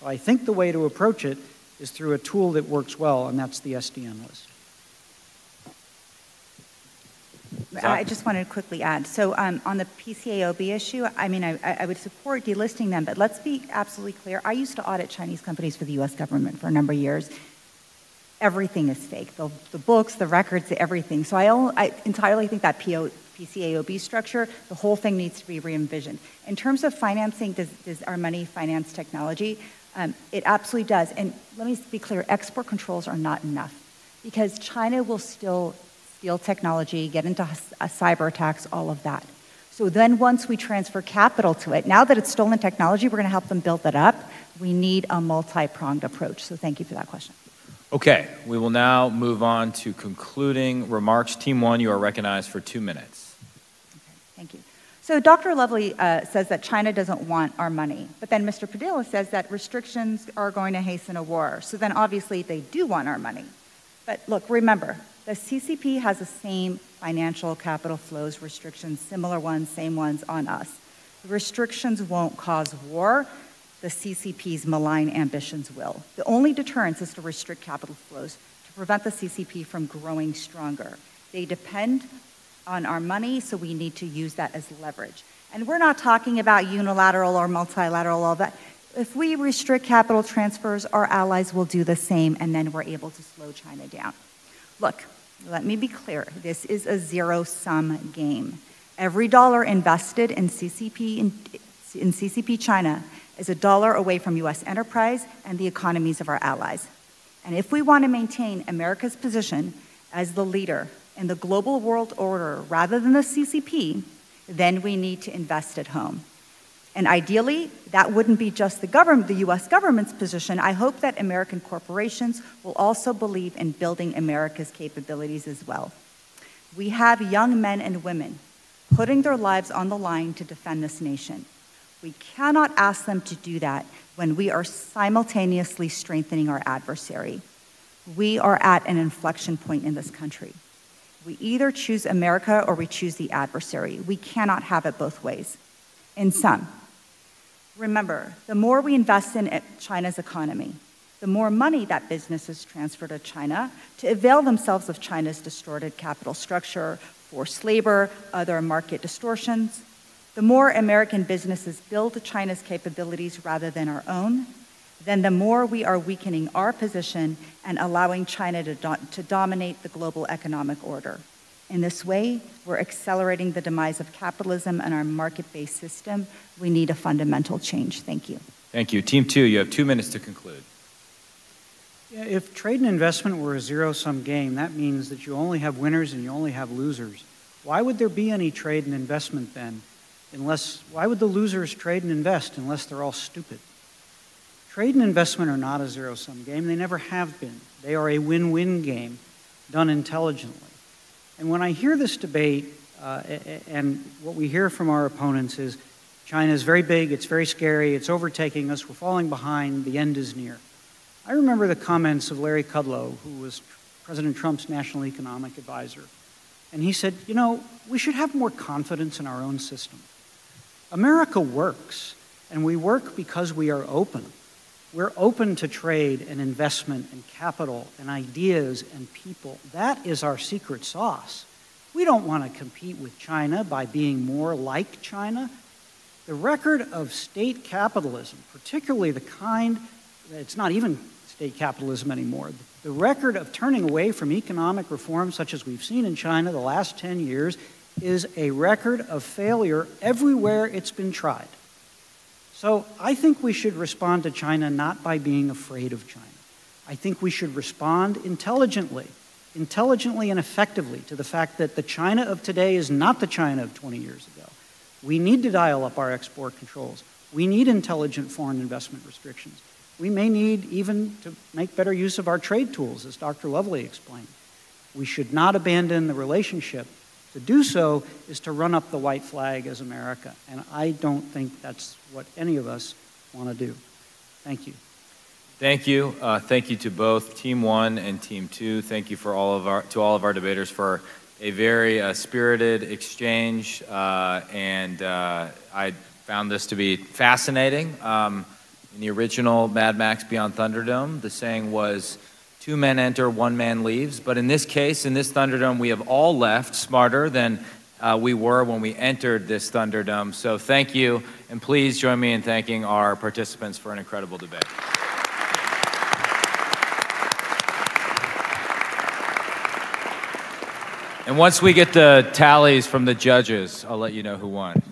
So I think the way to approach it is through a tool that works well, and that's the SDN list. I just wanted to quickly add. So um, on the PCAOB issue, I mean, I, I, would support delisting them, but let's be absolutely clear. I used to audit Chinese companies for the U.S. government for a number of years, everything is fake the, the books, the records, everything. So I, I entirely think that PO, PCAOB structure, the whole thing needs to be re envisioned. In terms of financing, does, does our money finance technology? Um, it absolutely does. And let me be clear export controls are not enough because China will still steal technology, get into cyber attacks, all of that. So then once we transfer capital to it, now that it's stolen technology, we're going to help them build that up. We need a multi pronged approach. So thank you for that question. Okay, we will now move on to concluding remarks. Team one, you are recognized for two minutes. Okay, thank you. So Dr. Lovely uh, says that China doesn't want our money, but then Mr. Padilla says that restrictions are going to hasten a war. So then obviously they do want our money. But look, remember, the CCP has the same financial capital flows restrictions, similar ones, same ones on us. The restrictions won't cause war the CCP's malign ambitions will. The only deterrence is to restrict capital flows to prevent the CCP from growing stronger. They depend on our money, so we need to use that as leverage. And we're not talking about unilateral or multilateral, all that. If we restrict capital transfers, our allies will do the same, and then we're able to slow China down. Look, let me be clear this is a zero sum game. Every dollar invested in CCP in in CCP China is a dollar away from U.S. enterprise and the economies of our allies. And if we want to maintain America's position as the leader in the global world order rather than the CCP, then we need to invest at home. And ideally, that wouldn't be just the government, the US government's position. I hope that American corporations will also believe in building America's capabilities as well. We have young men and women putting their lives on the line to defend this nation. We cannot ask them to do that when we are simultaneously strengthening our adversary. We are at an inflection point in this country. We either choose America or we choose the adversary. We cannot have it both ways. In sum, remember, the more we invest in China's economy, the more money that businesses transfer to China to avail themselves of China's distorted capital structure, forced labor, other market distortions, the more American businesses build China's capabilities rather than our own, then the more we are weakening our position and allowing China to, do to dominate the global economic order. In this way, we're accelerating the demise of capitalism and our market based system. We need a fundamental change. Thank you. Thank you. Team two, you have two minutes to conclude. Yeah, if trade and investment were a zero sum game, that means that you only have winners and you only have losers. Why would there be any trade and investment then? Unless, why would the losers trade and invest unless they're all stupid? Trade and investment are not a zero sum game. They never have been. They are a win win game done intelligently. And when I hear this debate, uh, and what we hear from our opponents is China is very big, it's very scary, it's overtaking us, we're falling behind, the end is near. I remember the comments of Larry Kudlow, who was President Trump's national economic advisor. And he said, you know, we should have more confidence in our own system. America works, and we work because we are open. We're open to trade and investment and capital and ideas and people. That is our secret sauce. We don't want to compete with China by being more like China. The record of state capitalism, particularly the kind, it's not even state capitalism anymore, the record of turning away from economic reform, such as we've seen in China the last 10 years, is a record of failure everywhere it's been tried. So I think we should respond to China not by being afraid of China. I think we should respond intelligently, intelligently and effectively to the fact that the China of today is not the China of 20 years ago. We need to dial up our export controls. We need intelligent foreign investment restrictions. We may need even to make better use of our trade tools, as Dr. Lovely explained. We should not abandon the relationship to do so is to run up the white flag as America. And I don't think that's what any of us want to do. Thank you. Thank you. Uh, thank you to both Team One and Team Two. Thank you for all of our to all of our debaters for a very uh, spirited exchange, uh, and uh, I found this to be fascinating. Um, in the original Mad Max Beyond Thunderdome, the saying was Two men enter, one man leaves. But in this case, in this Thunderdome, we have all left smarter than uh, we were when we entered this Thunderdome. So thank you, and please join me in thanking our participants for an incredible debate. And once we get the tallies from the judges, I'll let you know who won.